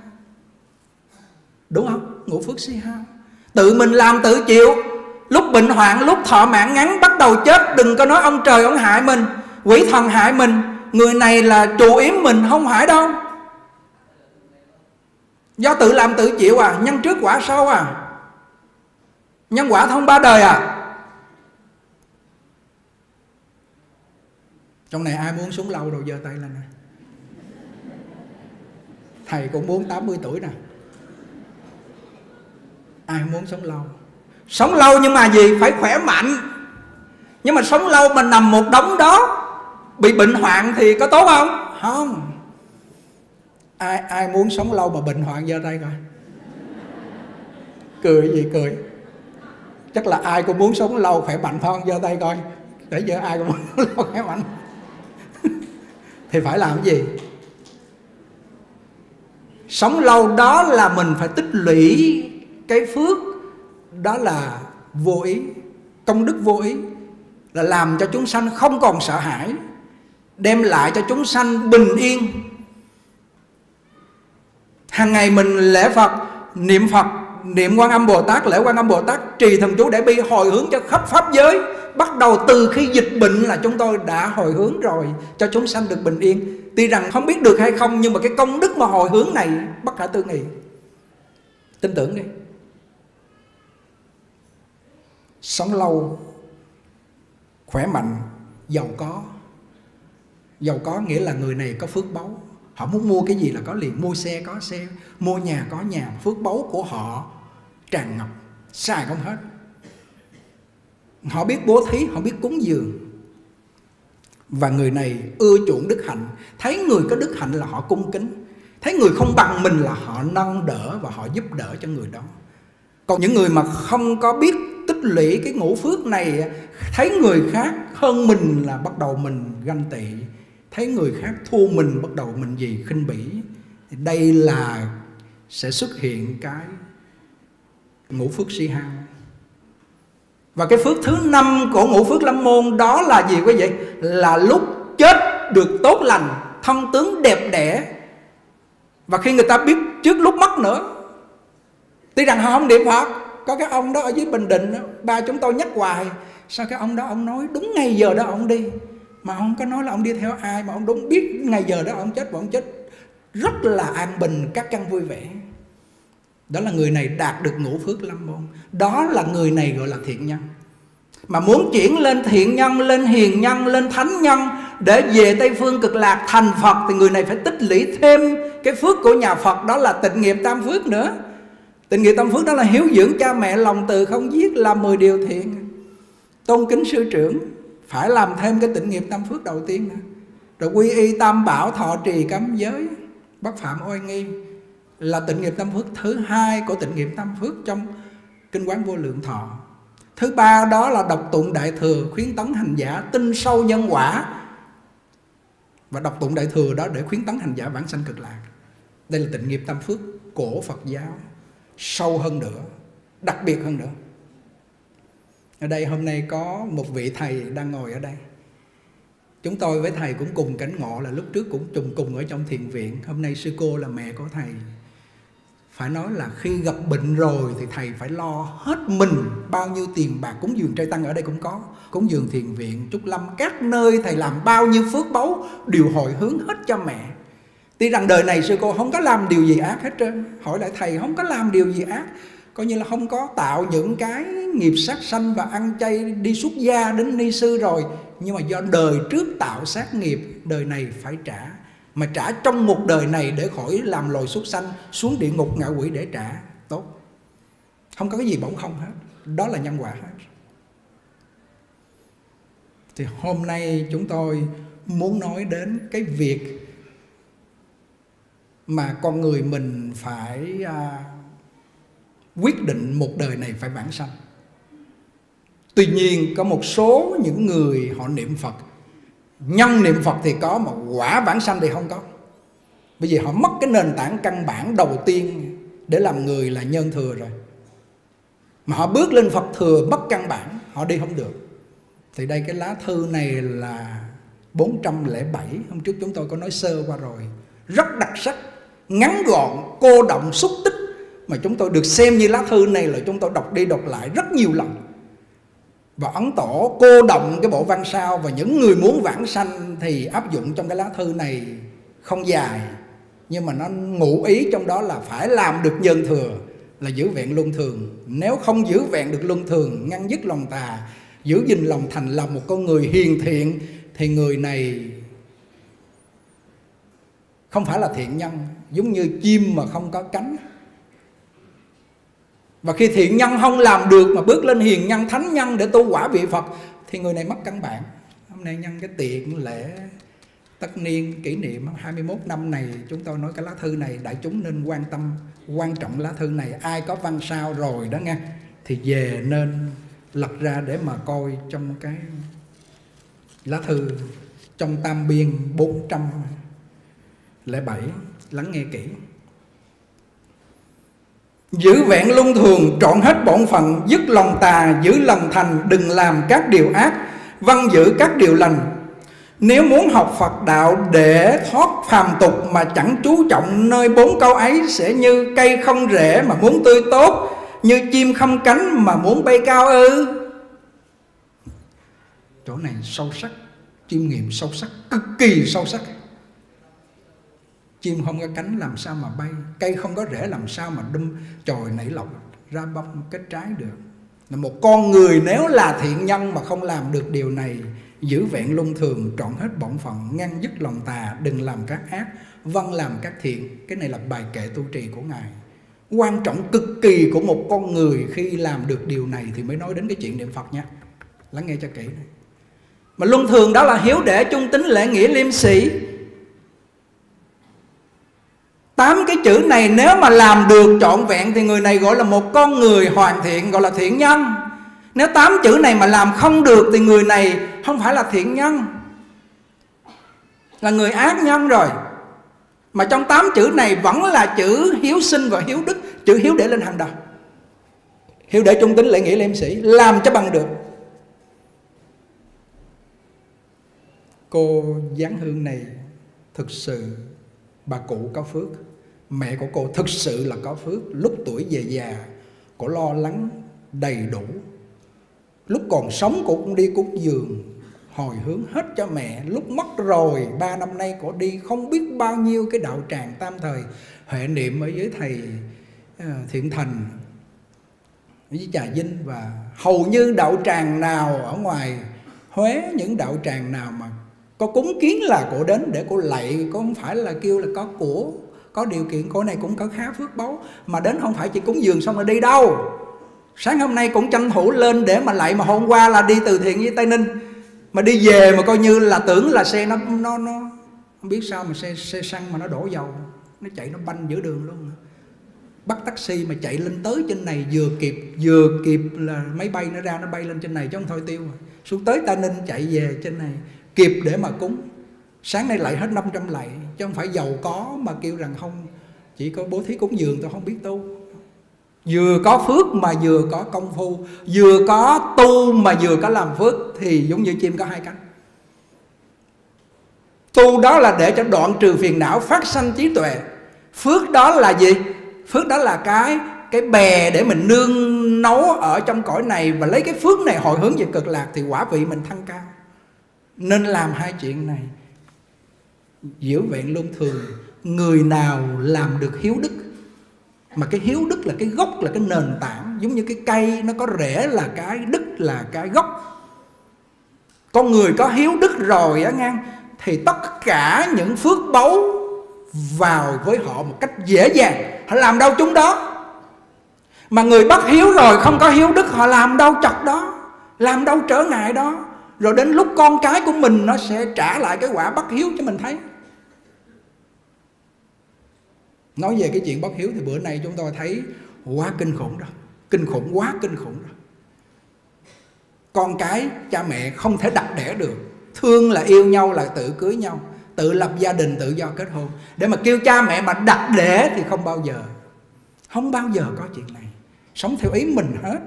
Đúng không? Ngũ phước si hao. Tự mình làm tự chịu. Lúc bệnh hoạn, lúc thọ mạng ngắn, bắt đầu chết, đừng có nói ông trời ông hại mình, quỷ thần hại mình. Người này là chủ yếm mình, không phải đâu. Do tự làm tự chịu à nhân trước quả sau à nhân quả thông ba đời à? Trong này ai muốn sống lâu đâu giơ tay lên nè thầy cũng muốn 80 tuổi nè. Ai muốn sống lâu? Sống lâu nhưng mà gì? Phải khỏe mạnh. Nhưng mà sống lâu mà nằm một đống đó, bị bệnh hoạn thì có tốt không? Không. Ai ai muốn sống lâu mà bệnh hoạn giơ tay coi. Cười gì cười? Chắc là ai cũng muốn sống lâu khỏe mạnh thôi. Giơ tay coi. Để giờ ai cũng muốn lâu khỏe mạnh. Thì phải làm cái gì? Sống lâu đó là mình phải tích lũy cái phước. Đó là vô ý. Công đức vô ý. Là làm cho chúng sanh không còn sợ hãi. Đem lại cho chúng sanh bình yên. Hàng ngày mình lễ phật, niệm phật niệm quan âm bồ tát, lễ quan âm bồ tát, trì thần chú để bi, hồi hướng cho khắp pháp giới. Bắt đầu từ khi dịch bệnh là chúng tôi đã hồi hướng rồi, cho chúng sanh được bình yên. Tuy rằng không biết được hay không, nhưng mà cái công đức mà hồi hướng này bất khả tư nghị. Tin tưởng đi. Sống lâu, khỏe mạnh, giàu có. Giàu có nghĩa là người này có phước báu họ muốn mua cái gì là có liền, mua xe có xe, mua nhà có nhà, phước báu của họ tràn ngập xài không hết. Họ biết bố thí, họ biết cúng dường. Và người này ưa chuộng đức hạnh. Thấy người có đức hạnh là họ cung kính. Thấy người không bằng mình là họ nâng đỡ và họ giúp đỡ cho người đó. Còn những người mà không có biết tích lũy cái ngũ phước này, thấy người khác hơn mình là bắt đầu mình ganh tị thấy người khác thua mình bắt đầu mình gì khinh bỉ. Thì đây là sẽ xuất hiện cái ngũ phước si hao. Và cái phước thứ năm của ngũ phước lâm môn đó là gì quý vị? Là lúc chết được tốt lành thân tướng đẹp đẽ. Và khi người ta biết trước lúc mất nữa tuy rằng họ không niệm phật có cái ông đó ở dưới bình định đó, ba chúng tôi nhắc hoài sao cái ông đó ông nói đúng ngay giờ đó ông đi? Mà ông có nói là ông đi theo ai, mà ông đúng biết ngày giờ đó ông chết và ông chết rất là an bình, các căn vui vẻ. Đó là người này đạt được ngũ phước lâm môn. Đó là người này gọi là thiện nhân. Mà muốn chuyển lên thiện nhân, lên hiền nhân, lên thánh nhân để về tây phương cực lạc thành phật thì người này phải tích lũy thêm cái phước của nhà phật, đó là tịnh nghiệp tam phước nữa. Tịnh nghiệp tam phước đó là hiếu dưỡng cha mẹ, lòng từ không giết làm 10 điều thiện. Tôn kính sư trưởng phải làm thêm cái tịnh nghiệp tam phước đầu tiên nữa rồi quy y tam bảo, thọ trì, cấm giới bất phạm, oai nghi là tịnh nghiệp tam phước. Thứ hai của tịnh nghiệp tam phước trong kinh quán vô lượng thọ. Thứ ba đó là đọc tụng đại thừa, khuyến tấn hành giả tin sâu nhân quả. Và đọc tụng đại thừa đó để khuyến tấn hành giả vãng sanh cực lạc. Đây là tịnh nghiệp tam phước của phật giáo sâu hơn nữa, đặc biệt hơn nữa ở đây hôm nay có một vị thầy đang ngồi ở đây. Chúng tôi với thầy cũng cùng cảnh ngộ là lúc trước cũng trùng cùng ở trong thiền viện. Hôm nay sư cô là mẹ của thầy. Phải nói là khi gặp bệnh rồi thì thầy phải lo hết mình. Bao nhiêu tiền bạc cúng dường trai tăng ở đây cũng có. Cúng dường thiền viện trúc lâm, các nơi thầy làm bao nhiêu phước báu, đều hồi hướng hết cho mẹ. Tuy rằng đời này sư cô không có làm điều gì ác hết trơn. Hỏi lại thầy, không có làm điều gì ác coi như là không có tạo những cái nghiệp sát sanh và ăn chay đi xuất gia đến ni sư rồi. Nhưng mà do đời trước tạo sát nghiệp đời này phải trả. Mà trả trong một đời này để khỏi làm loài súc sanh xuống địa ngục ngạ quỷ để trả. Tốt. Không có cái gì bỗng không hết. Đó là nhân quả hết. Thì hôm nay chúng tôi muốn nói đến cái việc mà con người mình phải à, quyết định một đời này phải vãng sanh. Tuy nhiên có một số những người họ niệm phật nhân niệm phật thì có mà quả vãng sanh thì không có. Bởi vì họ mất cái nền tảng căn bản đầu tiên để làm người là nhân thừa rồi. Mà họ bước lên phật thừa mất căn bản họ đi không được. Thì đây cái lá thư này là 407 Hôm trước chúng tôi có nói sơ qua rồi. Rất đặc sắc Ngắn gọn, cô động, xúc tích mà chúng tôi được xem như lá thư này là chúng tôi đọc đi đọc lại rất nhiều lần. Và ấn tổ cô động cái bộ văn sao và những người muốn vãng sanh thì áp dụng trong cái lá thư này không dài. Nhưng mà nó ngụ ý trong đó là phải làm được nhân thừa, là giữ vẹn luân thường. Nếu không giữ vẹn được luân thường, ngăn dứt lòng tà, giữ gìn lòng thành là một con người hiền thiện, thì người này không phải là thiện nhân, giống như chim mà không có cánh và khi thiện nhân không làm được mà bước lên hiền nhân, thánh nhân để tu quả vị Phật, thì người này mất căn bản. Hôm nay nhân cái tiện lễ tất niên kỷ niệm 21 năm này, chúng tôi nói cái lá thư này, đại chúng nên quan tâm, quan trọng lá thư này. Ai có văn sao rồi đó nghe, thì về nên lật ra để mà coi trong cái lá thư trong tam biên 407 lắng nghe kỹ. Giữ vẹn luân thường trọn hết bổn phận Dứt lòng tà giữ lòng thành Đừng làm các điều ác Văn giữ các điều lành nếu muốn học Phật đạo để thoát phàm tục mà chẳng chú trọng nơi bốn câu ấy sẽ như cây không rễ mà muốn tươi tốt, như chim không cánh mà muốn bay cao ư. Chỗ này sâu sắc, chiêm nghiệm sâu sắc, cực kỳ sâu sắc. Chim không có cánh làm sao mà bay, cây không có rễ làm sao mà đâm chồi nảy lọc ra bông kết trái được. Là một con người nếu là thiện nhân mà không làm được điều này giữ vẹn luân thường trọn hết bổn phận ngăn dứt lòng tà đừng làm các ác vâng làm các thiện. Cái này là bài kệ tu trì của ngài. Quan trọng cực kỳ của một con người khi làm được điều này thì mới nói đến cái chuyện niệm phật nha. Lắng nghe cho kỹ này. Mà luân thường đó là hiếu để trung tính lễ nghĩa liêm sĩ tám cái chữ này nếu mà làm được trọn vẹn thì người này gọi là một con người hoàn thiện, gọi là thiện nhân. Nếu tám chữ này mà làm không được thì người này không phải là thiện nhân, Là người ác nhân rồi. Mà trong tám chữ này vẫn là chữ hiếu sinh và hiếu đức, Chữ hiếu để lên hàng đầu. Hiếu để trung tính lễ nghĩa liêm sĩ, Làm cho bằng được. Cô Giáng Hương này Thực sự bà cụ có phước. Mẹ của cô thực sự là có phước. Lúc tuổi về già, Cô lo lắng đầy đủ. Lúc còn sống, cô cũng đi cúng giường hồi hướng hết cho mẹ. Lúc mất rồi, ba năm nay cô đi không biết bao nhiêu cái đạo tràng tam thời. Huệ niệm ở dưới thầy ờ, thiện thành với trà vinh và hầu như đạo tràng nào ở ngoài huế, những đạo tràng nào mà có cúng kiến là cô đến để cô lạy có không phải là kêu là có của có điều kiện, cô này cũng có khá phước báu. Mà đến không phải chỉ cúng dường xong rồi đi đâu. Sáng hôm nay cũng tranh thủ lên để mà lại mà hôm qua là đi từ thiện với tây ninh. Mà đi về mà coi như là tưởng là xe nó nó nó, không biết sao mà xe xe xăng mà nó đổ dầu. Nó chạy, nó banh giữa đường luôn. Bắt taxi mà chạy lên tới trên này vừa kịp vừa kịp là máy bay nó ra, nó bay lên trên này chứ không thôi tiêu. Rồi. xuống tới tây ninh chạy về trên này, kịp để mà cúng sáng nay lại hết 500 lạy chứ không phải giàu có mà kêu rằng không, chỉ có bố thí cúng dường tôi không biết tu. Vừa có phước mà vừa có công phu, vừa có tu mà vừa có làm phước, thì giống như chim có hai cánh. Tu đó là để cho đoạn trừ phiền não, phát sanh trí tuệ. Phước đó là gì? Phước đó là cái cái bè để mình nương nấu ở trong cõi này và lấy cái phước này hồi hướng về cực lạc thì quả vị mình thăng cao. Nên làm hai chuyện này giữ vẹn luân thường, người nào làm được hiếu đức? Mà cái hiếu đức là cái gốc, là cái nền tảng. Giống như cái cây, nó có rễ là cái đức, là cái gốc. Con người có hiếu đức rồi á ngang, thì tất cả những phước báu vào với họ một cách dễ dàng. Họ làm đâu chúng đó. Mà người bất hiếu rồi không có hiếu đức, họ làm đâu chọc đó, làm đâu trở ngại đó. Rồi đến lúc con cái của mình nó sẽ trả lại cái quả bất hiếu cho mình thấy nói về cái chuyện bất hiếu thì bữa nay chúng tôi thấy quá kinh khủng rồi kinh khủng, quá kinh khủng rồi con cái cha mẹ không thể đặt đẻ được. Thương là yêu nhau, là tự cưới nhau. Tự lập gia đình, tự do kết hôn. Để mà kêu cha mẹ mà đặt đẻ thì không bao giờ. Không bao giờ có chuyện này. Sống theo ý mình hết.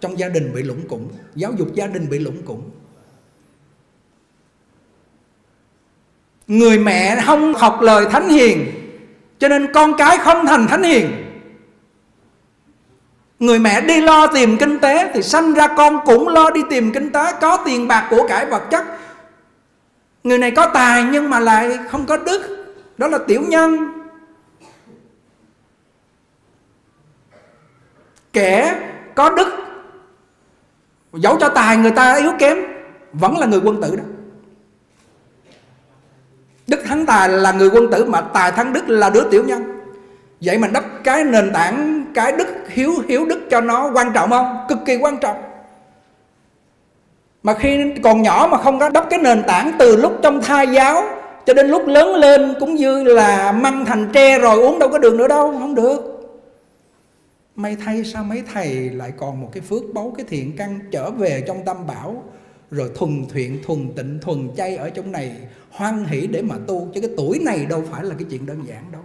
Trong gia đình bị lũng củng. Giáo dục gia đình bị lũng củng. Người mẹ không học lời thánh hiền. Cho nên con cái không thành thánh hiền. Người mẹ đi lo tìm kinh tế Thì sanh ra con cũng lo đi tìm kinh tế, Có tiền bạc của cải vật chất. Người này có tài nhưng mà lại không có đức, Đó là tiểu nhân. Kẻ có đức Dẫu cho tài người ta yếu kém, Vẫn là người quân tử đó đức thắng tài là người quân tử mà tài thắng đức là đứa tiểu nhân. Vậy mà đắp cái nền tảng, cái đức hiếu hiếu đức cho nó quan trọng không? Cực kỳ quan trọng. Mà khi còn nhỏ mà không có đắp cái nền tảng từ lúc trong thai giáo cho đến lúc lớn lên cũng như là măng thành tre rồi uống đâu có đường nữa đâu, không được. May thay sao mấy thầy lại còn một cái phước báu, cái thiện căn trở về trong tâm bảo rồi thuần thiện thuần tịnh, thuần chay ở trong này. Hoan hỷ để mà tu, chứ cái tuổi này đâu phải là cái chuyện đơn giản đâu.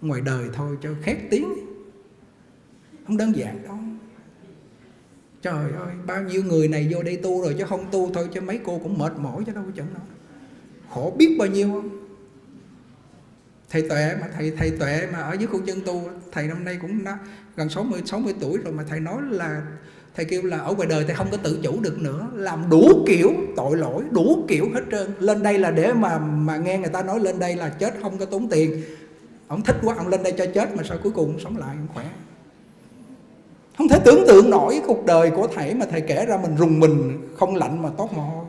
Ngoài đời thôi, cho khét tiếng. Không đơn giản đâu. Trời ơi, bao nhiêu người này vô đây tu rồi chứ không tu thôi, chứ mấy cô cũng mệt mỏi chứ đâu chẳng nói khổ biết bao nhiêu không? Thầy tuệ mà, thầy thầy tuệ mà ở dưới khu chân tu thầy năm nay cũng đã gần 60 60 tuổi rồi mà thầy nói là thầy kêu là ở ngoài đời thầy không có tự chủ được nữa, làm đủ kiểu tội lỗi, đủ kiểu hết trơn. Lên đây là để mà mà nghe người ta nói, lên đây là chết không có tốn tiền. Ông thích quá, ông lên đây cho chết mà sao cuối cùng sống lại ông khỏe? Không thể tưởng tượng nổi cuộc đời của thầy mà thầy kể ra mình rùng mình, không lạnh mà tốt mồ hôi.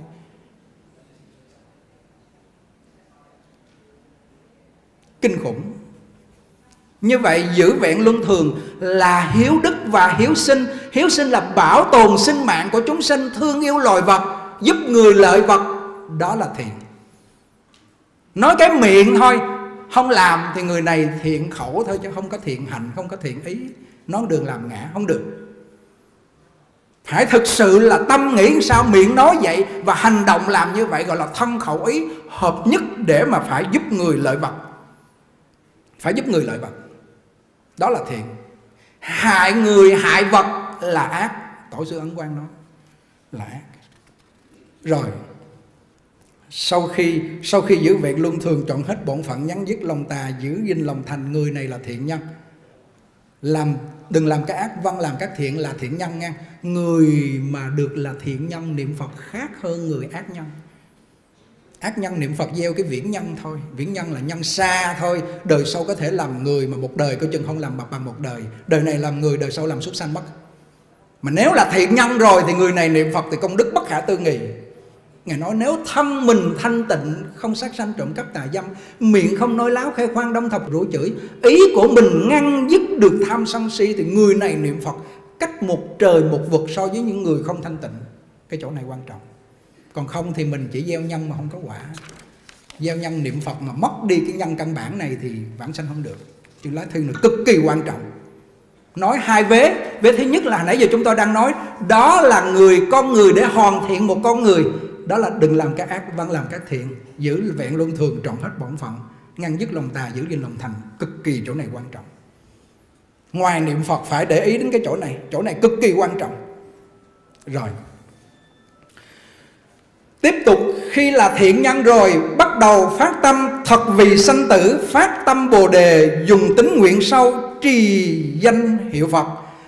Kinh khủng như vậy, giữ vẹn luân thường là hiếu đức và hiếu sinh. Hiếu sinh là bảo tồn sinh mạng của chúng sinh thương yêu loài vật, giúp người lợi vật. Đó là thiện. Nói cái miệng thôi, không làm thì người này thiện khẩu thôi chứ không có thiện hành, không có thiện ý. Nói đường làm ngã, không được. Hãy thực sự là tâm nghĩ sao miệng nói vậy và hành động làm như vậy gọi là thân khẩu ý, hợp nhất để mà phải giúp người lợi vật. Phải giúp người lợi vật đó là thiện. Hại người, hại vật là ác. Tổ sư ấn quang nói là ác. Rồi, sau khi sau khi giữ vẹn luân thường, chọn hết bổn phận, nhắn dứt lòng tà, giữ gìn lòng thành, người này là thiện nhân. Làm, đừng làm cái ác văn, làm các thiện là thiện nhân nha. Người mà được là thiện nhân, niệm phật khác hơn người ác nhân ác nhân niệm phật gieo cái viễn nhân thôi. Viễn nhân là nhân xa thôi. Đời sau có thể làm người mà một đời, coi chừng không làm bậc bằng một đời. Đời này làm người, đời sau làm súc sanh mất mà nếu là thiện nhân rồi thì người này niệm phật thì công đức bất khả tư nghị. Ngài nói nếu thân mình thanh tịnh, Không sát sanh trộm cắp tà dâm, Miệng không nói láo khai khoan đông thập rủa chửi, Ý của mình ngăn dứt được tham sân si Thì người này niệm Phật Cách một trời một vực so với những người không thanh tịnh. Cái chỗ này quan trọng. Còn không thì mình chỉ gieo nhân mà không có quả. Gieo nhân niệm Phật mà mất đi cái nhân căn bản này Thì vãng sanh không được. Chữ lá thư này cực kỳ quan trọng. Nói hai vế. Vế thứ nhất là nãy giờ chúng tôi đang nói, đó là người, con người để hoàn thiện một con người. Đó là đừng làm cái ác văn làm các thiện. Giữ vẹn luân thường, trọn hết bổn phận. Ngăn dứt lòng tà, giữ gìn lòng thành. Cực kỳ chỗ này quan trọng. Ngoài niệm phật phải để ý đến cái chỗ này. Chỗ này cực kỳ quan trọng. Rồi tiếp tục, khi là thiện nhân rồi, bắt đầu phát tâm thật vì sanh tử, phát tâm bồ đề, dùng tính nguyện sâu trì danh hiệu phật.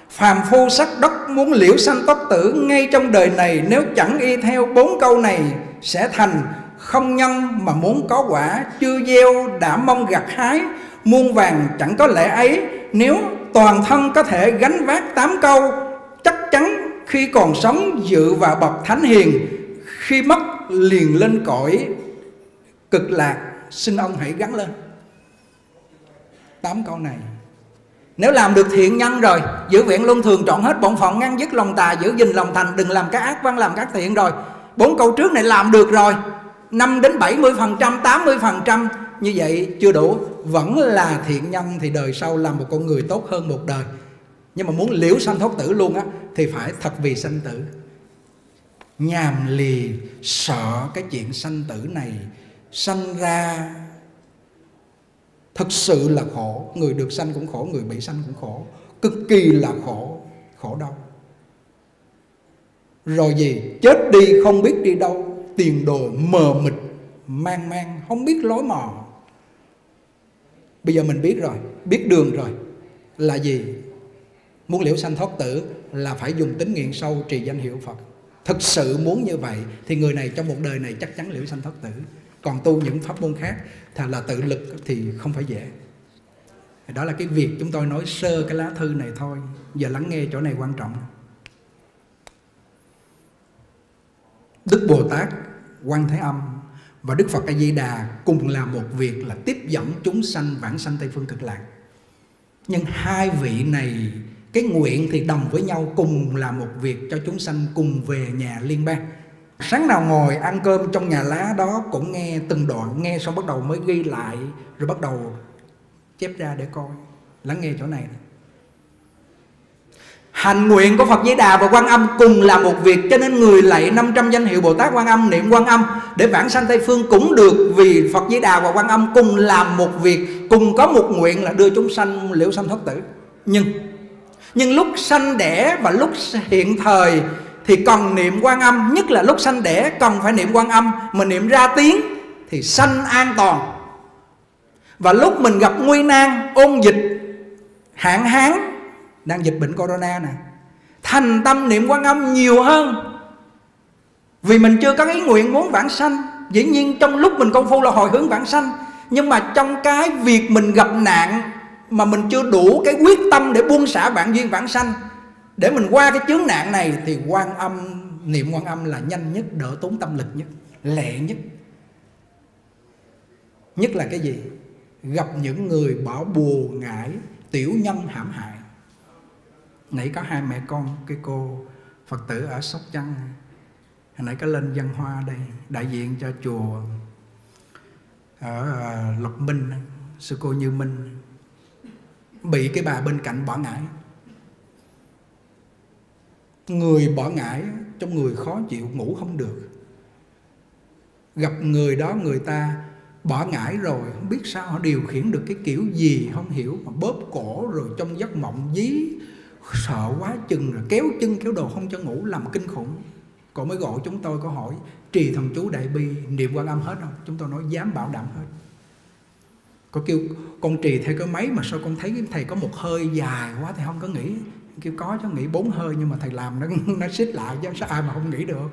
Phàm phu sắc đất muốn liễu sanh tóc tử ngay trong đời này, Nếu chẳng y theo bốn câu này, sẽ thành Không nhân mà muốn có quả, Chưa gieo đã mong gặt hái, Muôn vàng chẳng có lẽ ấy. Nếu toàn thân có thể gánh vác tám câu, Chắc chắn khi còn sống, dự vào bậc thánh hiền khi mất liền lên cõi, cực lạc, Xin ông hãy gắn lên. Tám câu này. Nếu làm được thiện nhân rồi, Giữ viện luân thường trọn hết bổn phận, ngăn dứt lòng tà, Giữ gìn lòng thành, Đừng làm các ác văn, làm các thiện rồi. Bốn câu trước này làm được rồi. 5 đến 70 phần trăm 80 phần trăm. Như vậy chưa đủ. Vẫn là thiện nhân thì đời sau làm một con người tốt hơn một đời. Nhưng mà muốn liễu sanh thoát tử luôn á, Thì phải thật vì sanh tử. Nhàm lì, sợ cái chuyện sanh tử này Sanh ra Thực sự là khổ. Người được sanh cũng khổ, Người bị sanh cũng khổ. Cực kỳ là khổ Khổ đau. Rồi gì? Chết đi, không biết đi đâu. Tiền đồ mờ mịt, Mang mang, Không biết lối mò Bây giờ mình biết rồi, Biết đường rồi. Là gì? Muốn liễu sanh thoát tử Là phải dùng tính nghiện sâu trì danh hiệu Phật. Thực sự muốn như vậy, Thì người này trong một đời này chắc chắn liễu sanh thoát tử. Còn tu những pháp môn khác, thà là tự lực thì không phải dễ. Đó là cái việc chúng tôi nói sơ cái lá thư này thôi. Giờ lắng nghe chỗ này quan trọng. Đức bồ tát, quan thế âm và đức phật a di đà cùng làm một việc là tiếp dẫn chúng sanh vãng sanh tây phương cực lạc. Nhưng hai vị này cái nguyện thì đồng với nhau, cùng làm một việc cho chúng sanh cùng về nhà liên bang. Sáng nào ngồi ăn cơm trong nhà lá đó cũng nghe từng đoạn, nghe xong bắt đầu mới ghi lại, rồi bắt đầu chép ra để coi. Lắng nghe chỗ này Hành nguyện của Phật Di Đà và Quan Âm cùng là một việc, Cho nên người lạy 500 danh hiệu Bồ Tát Quan Âm Niệm Quan Âm Để vãng sanh Tây Phương cũng được Vì Phật Di Đà và Quan Âm cùng làm một việc, Cùng có một nguyện là đưa chúng sanh liễu sanh thoát tử. Nhưng nhưng lúc sanh đẻ và lúc hiện thời Thì cần niệm quan âm. Nhất là lúc sanh đẻ cần phải niệm quan âm. Mà niệm ra tiếng Thì sanh an toàn. Và lúc mình gặp nguy nan, ôn dịch, Hạn hán, đang dịch bệnh corona nè, thành tâm niệm quan âm nhiều hơn. Vì mình chưa có ý nguyện muốn vãng sanh. Dĩ nhiên trong lúc mình công phu là hồi hướng vãng sanh. Nhưng mà trong cái việc mình gặp nạn mà mình chưa đủ cái quyết tâm để buông xả vạn duyên vãng sanh. Để mình qua cái chướng nạn này thì quan âm, niệm quan âm là nhanh nhất, đỡ tốn tâm lực nhất, lẹ nhất. Nhất là cái gì? Gặp những người bỏ bùa ngải, tiểu nhân hãm hại. Nãy có hai mẹ con, cái cô phật tử ở sóc trăng, hồi nãy có lên dân hoa đây, đại diện cho chùa ở lộc minh, sư cô như minh bị cái bà bên cạnh bỏ ngải. Người bỏ ngải trong người khó chịu, ngủ không được. Gặp người đó, người ta bỏ ngải rồi, không biết sao họ điều khiển được cái kiểu gì, không hiểu, mà bóp cổ rồi trong giấc mộng dí, sợ quá chừng rồi kéo chân, kéo đồ không cho ngủ, làm kinh khủng. Cậu mới gọi chúng tôi có hỏi, trì thần chú đại bi, niệm quan âm hết không? Chúng tôi nói, dám bảo đảm hết có kêu, con trì theo cái máy mà sao con thấy thầy có một hơi dài quá thầy không có nghĩ kêu, có chứ nghĩ bốn hơi nhưng mà thầy làm nó nó xích lại chứ sao ai mà không nghĩ được.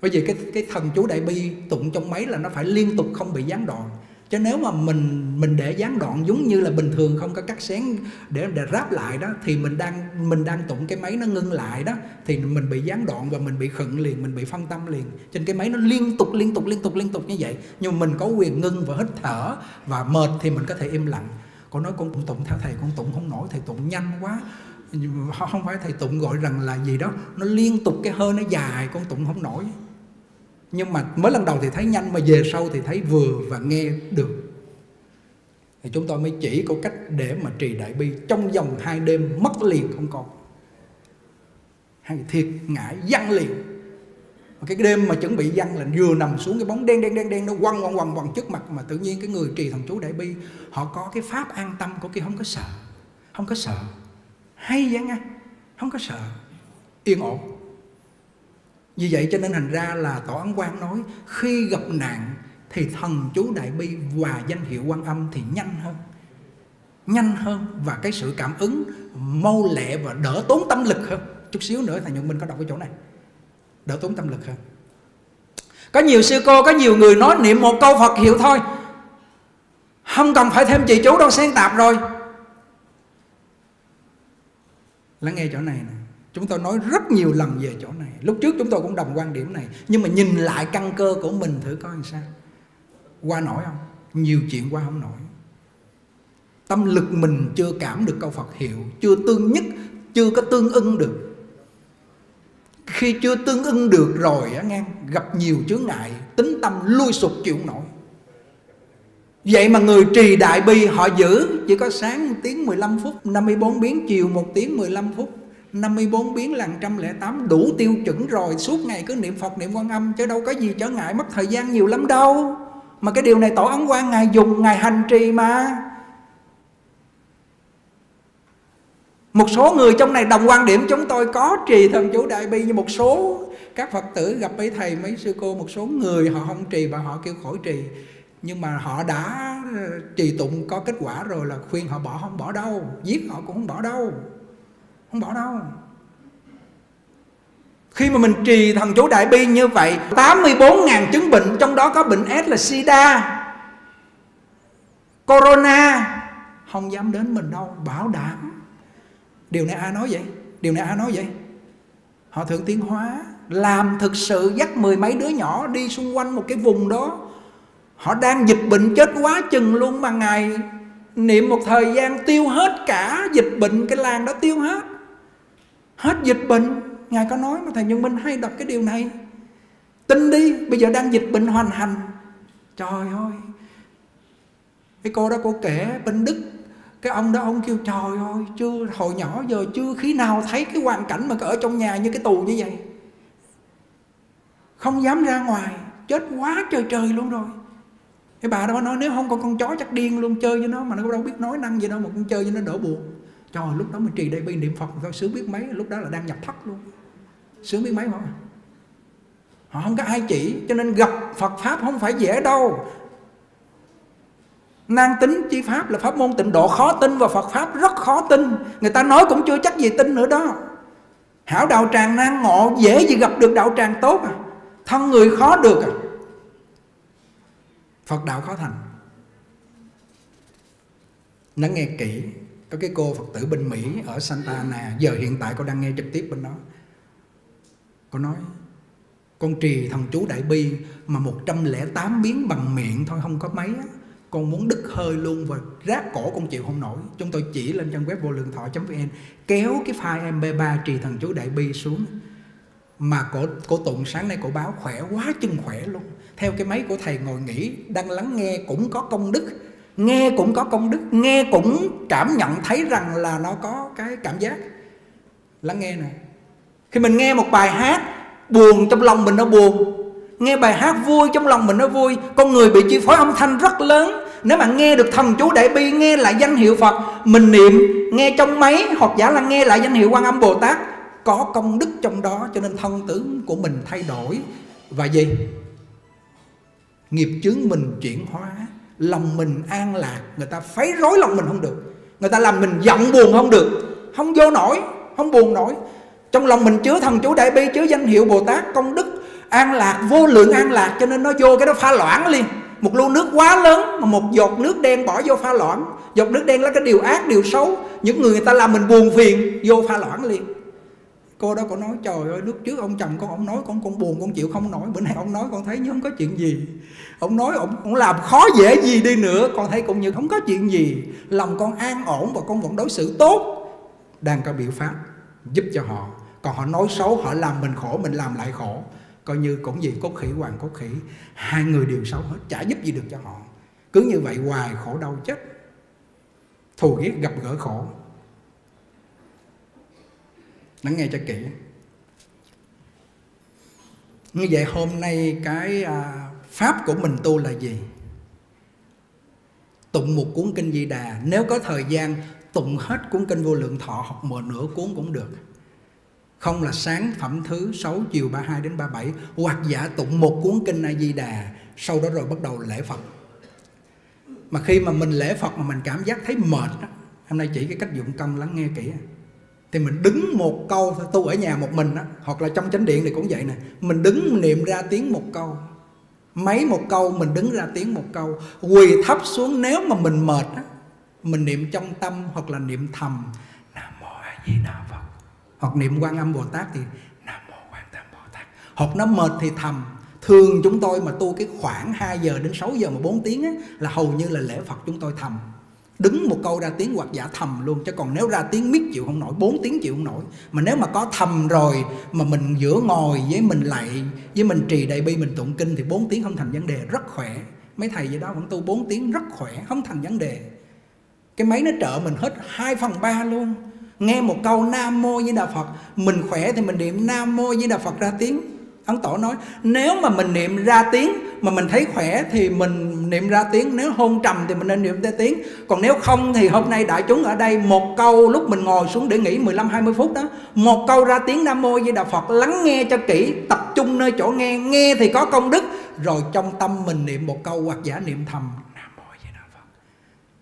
Bởi vì cái cái thần chú đại bi tụng trong máy là nó phải liên tục không bị gián đoạn chứ nếu mà mình mình để gián đoạn giống như là bình thường không có cắt xén để để ráp lại đó, thì mình đang mình đang tụng cái máy nó ngưng lại đó, thì mình bị gián đoạn và mình bị khựng liền, mình bị phân tâm liền. Trên cái máy nó liên tục liên tục liên tục liên tục như vậy. Nhưng mà mình có quyền ngưng và hít thở và mệt thì mình có thể im lặng. Con nói con tụng theo thầy, con tụng không nổi, thầy tụng nhanh quá. Không phải thầy tụng gọi rằng là gì đó, nó liên tục cái hơi nó dài, con tụng không nổi nhưng mà mới lần đầu thì thấy nhanh, mà về sau thì thấy vừa và nghe được. Thì chúng tôi mới chỉ có cách để mà trì đại bi. Trong vòng hai đêm mất liền không còn. Hay thiệt ngại, văng liền. Cái đêm mà chuẩn bị văng là vừa nằm xuống cái bóng đen đen đen đen, nó quăng quăng quăng quăng trước mặt. Mà tự nhiên cái người trì thần chú đại bi, họ có cái pháp an tâm của kia không có sợ, không có sợ. Hay vậy nghe, không có sợ. Yên ổn vì vậy cho nên thành ra là Tổ Ấn Quang nói Khi gặp nạn thì thần chú Đại Bi và danh hiệu quan âm thì nhanh hơn. Nhanh hơn và cái sự cảm ứng mau lẹ và đỡ tốn tâm lực hơn. Chút xíu nữa thầy Nhuận Minh có đọc cái chỗ này. Đỡ tốn tâm lực hơn. Có nhiều sư cô, có nhiều người nói niệm một câu Phật hiệu thôi. Không cần phải thêm trì chú đâu xen tạp rồi. Lắng nghe chỗ này nè. Chúng tôi nói rất nhiều lần về chỗ này. Lúc trước chúng tôi cũng đồng quan điểm này. Nhưng mà nhìn lại căn cơ của mình thử coi làm sao. Qua nổi không? Nhiều chuyện qua không nổi. Tâm lực mình chưa cảm được câu Phật hiệu, Chưa tương nhất, Chưa có tương ưng được. Khi chưa tương ưng được rồi á, nghe Gặp nhiều chướng ngại, Tính tâm lui sụp chịu nổi. Vậy mà người trì đại bi họ giữ, Chỉ có sáng 1 tiếng 15 phút 54 biến, chiều 1 tiếng 15 phút. 54 biến là 108 đủ tiêu chuẩn rồi. Suốt ngày cứ niệm Phật, niệm quan âm, Chứ đâu có gì trở ngại mất thời gian nhiều lắm đâu. Mà cái điều này tổ ấn quan Ngài dùng, Ngài hành trì mà. Một số người trong này đồng quan điểm chúng tôi có trì thần chú đại bi Nhưng một số các Phật tử gặp mấy thầy, mấy sư cô, Một số người họ không trì và họ kêu khỏi trì. Nhưng mà họ đã ờ, trì tụng có kết quả rồi là khuyên họ bỏ, không bỏ đâu. Giết họ cũng không bỏ đâu không bỏ đâu. Khi mà mình trì thần chú đại bi như vậy 84.000 chứng bệnh, Trong đó có bệnh S là sida, Corona. Không dám đến mình đâu, bảo đảm. Điều này ai nói vậy? Điều này ai nói vậy? Họ thượng tiến hóa làm thực sự dắt mười mấy đứa nhỏ đi xung quanh một cái vùng đó. Họ đang dịch bệnh chết quá chừng luôn mà ngày niệm một thời gian tiêu hết cả dịch bệnh, cái làng đó tiêu hết hết dịch bệnh, ngài có nói mà thầy nhân minh hay đọc cái điều này. Tin đi, bây giờ đang dịch bệnh hoành hành. Trời ơi, cái cô đó cô kể bên đức, cái ông đó ông kêu, trời ơi, chưa, hồi nhỏ giờ chưa khi nào thấy cái hoàn cảnh mà ở trong nhà như cái tù như vậy? Không dám ra ngoài, chết quá trời trời luôn rồi. Cái bà đó nói, nếu không có con chó chắc điên luôn, chơi với nó mà nó đâu biết nói năng gì đâu mà con chơi với nó đỡ buồn cho lúc đó mình trì đây bi niệm phật. Thôi sướng biết mấy? Lúc đó là đang nhập thất luôn. Sướng biết mấy không họ không có ai chỉ, cho nên gặp phật pháp không phải dễ đâu. Năng tính chi pháp là pháp môn tịnh độ khó tin và phật pháp rất khó tin. Người ta nói cũng chưa chắc gì tin nữa đó. Hảo đạo tràng nan ngộ, dễ gì gặp được đạo tràng tốt à? Thân người khó được à? Phật đạo khó thành. Nó nghe kỹ có cái cô phật tử bên mỹ ở santa ana, giờ hiện tại cô đang nghe trực tiếp bên đó. Cô nói, con trì thần chú đại bi mà 108 biến bằng miệng thôi, không có mấy á. Con muốn đứt hơi luôn và rác cổ con chịu không nổi. Chúng tôi chỉ lên trang web vô lượng thọ vn, kéo cái file mp3 trì thần chú đại bi xuống. Mà cổ cổ tụng sáng nay cổ báo khỏe quá chừng khỏe luôn. Theo cái máy của thầy ngồi nghỉ, đang lắng nghe cũng có công đức nghe cũng có công đức, nghe cũng cảm nhận thấy rằng là nó có cái cảm giác. Lắng nghe này. Khi mình nghe một bài hát, buồn trong lòng mình nó buồn. Nghe bài hát vui trong lòng mình nó vui. Con người bị chi phối âm thanh rất lớn. Nếu mà nghe được thần chú đại bi, nghe lại danh hiệu phật, mình niệm, nghe trong máy hoặc giả là nghe lại danh hiệu quan âm bồ tát, có công đức trong đó, cho nên thân tướng của mình thay đổi. Và gì? Nghiệp chướng mình chuyển hóa lòng mình an lạc. Người ta phấy rối lòng mình không được. Người ta làm mình giận buồn không được. Không vô nổi, không buồn nổi. Trong lòng mình chứa thần chú đại bi, chứa danh hiệu bồ tát, công đức, an lạc, vô lượng an lạc. Cho nên nó vô cái đó pha loãng liền. Một lu nước quá lớn mà một giọt nước đen bỏ vô pha loãng. Giọt nước đen là cái điều ác, điều xấu. Những người người ta làm mình buồn phiền, vô pha loãng liền cô đó có nói trời ơi lúc trước ông chồng con ông nói con con buồn con chịu không nổi. Bữa nay ông nói con thấy như không có chuyện gì. Ông nói ông, ông làm khó dễ gì đi nữa. Con thấy cũng như không có chuyện gì. Lòng con an ổn và con vẫn đối xử tốt. Đang có biểu pháp giúp cho họ. Còn họ nói xấu họ làm mình khổ mình làm lại khổ. Coi như cũng gì cốt khỉ hoàng cốt khỉ. Hai người đều xấu hết chả giúp gì được cho họ. Cứ như vậy hoài khổ đau chết. Thù ghét gặp gỡ khổ lắng nghe cho kỹ. Như vậy hôm nay cái à, pháp của mình tu là gì? Tụng một cuốn kinh di đà. Nếu có thời gian tụng hết cuốn kinh vô lượng thọ hoặc một nửa cuốn cũng được. Không là sáng phẩm thứ 6 chiều 32 đến 37 hoặc giả tụng một cuốn kinh A Di Đà sau đó rồi bắt đầu lễ Phật. Mà khi mà mình lễ Phật mà mình cảm giác thấy mệt đó, hôm nay chỉ cái cách dụng công lắng nghe kỹ thì mình đứng một câu tu ở nhà một mình đó, hoặc là trong chánh điện thì cũng vậy nè. Mình đứng niệm ra tiếng một câu. Mấy một câu mình đứng ra tiếng một câu. Quỳ thấp xuống nếu mà mình mệt đó, mình niệm trong tâm hoặc là niệm thầm. Nam mô a di đà phật. Hoặc niệm quan âm bồ tát thì nam mô quan tâm bồ tát. Hoặc nó mệt thì thầm. Thường chúng tôi mà tu cái khoảng 2 giờ đến 6 giờ mà 4 tiếng á, là hầu như là lễ Phật chúng tôi thầm đứng một câu ra tiếng hoặc giả thầm luôn, chứ còn nếu ra tiếng miết chịu không nổi 4 tiếng chịu không nổi. Mà nếu mà có thầm rồi mà mình giữa ngồi với mình lại, với mình trì đại bi, mình tụng kinh thì 4 tiếng không thành vấn đề, rất khỏe. Mấy thầy vậy đó, vẫn tu 4 tiếng rất khỏe, không thành vấn đề. Cái máy nó trợ mình hết 2 phần 3 luôn. Nghe một câu nam mô với đà phật, mình khỏe thì mình niệm nam mô với đà phật ra tiếng ấn tổ nói, nếu mà mình niệm ra tiếng mà mình thấy khỏe thì mình niệm ra tiếng, nếu hôn trầm thì mình nên niệm ra tiếng. Còn nếu không thì hôm nay đại chúng ở đây một câu lúc mình ngồi xuống để nghỉ 15 20 phút đó, một câu ra tiếng nam mô với đà phật, lắng nghe cho kỹ, tập trung nơi chỗ nghe nghe thì có công đức. Rồi trong tâm mình niệm một câu hoặc giả niệm thầm, nam mô giới đạo phật.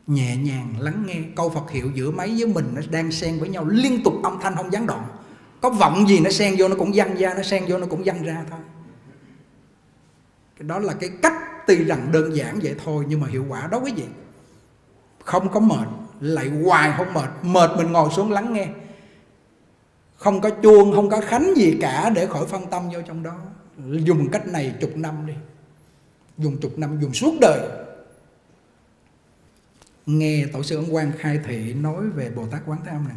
Nhẹ nhàng lắng nghe, câu Phật hiệu giữa máy với mình nó đang xen với nhau, liên tục âm thanh không gián đoạn có vọng gì nó xen vô nó cũng văng ra, nó xen vô nó cũng văng ra thôi. Cái đó là cái cách tuy rằng đơn giản vậy thôi, nhưng mà hiệu quả đó quý vị. Không có mệt, lại hoài không mệt. Mệt mình ngồi xuống lắng nghe. Không có chuông, không có khánh gì cả để khỏi phân tâm vô trong đó. Dùng cách này chục năm đi. Dùng chục năm, dùng suốt đời. Nghe tổ sư ấn quang khai thị nói về bồ tát quán thế âm này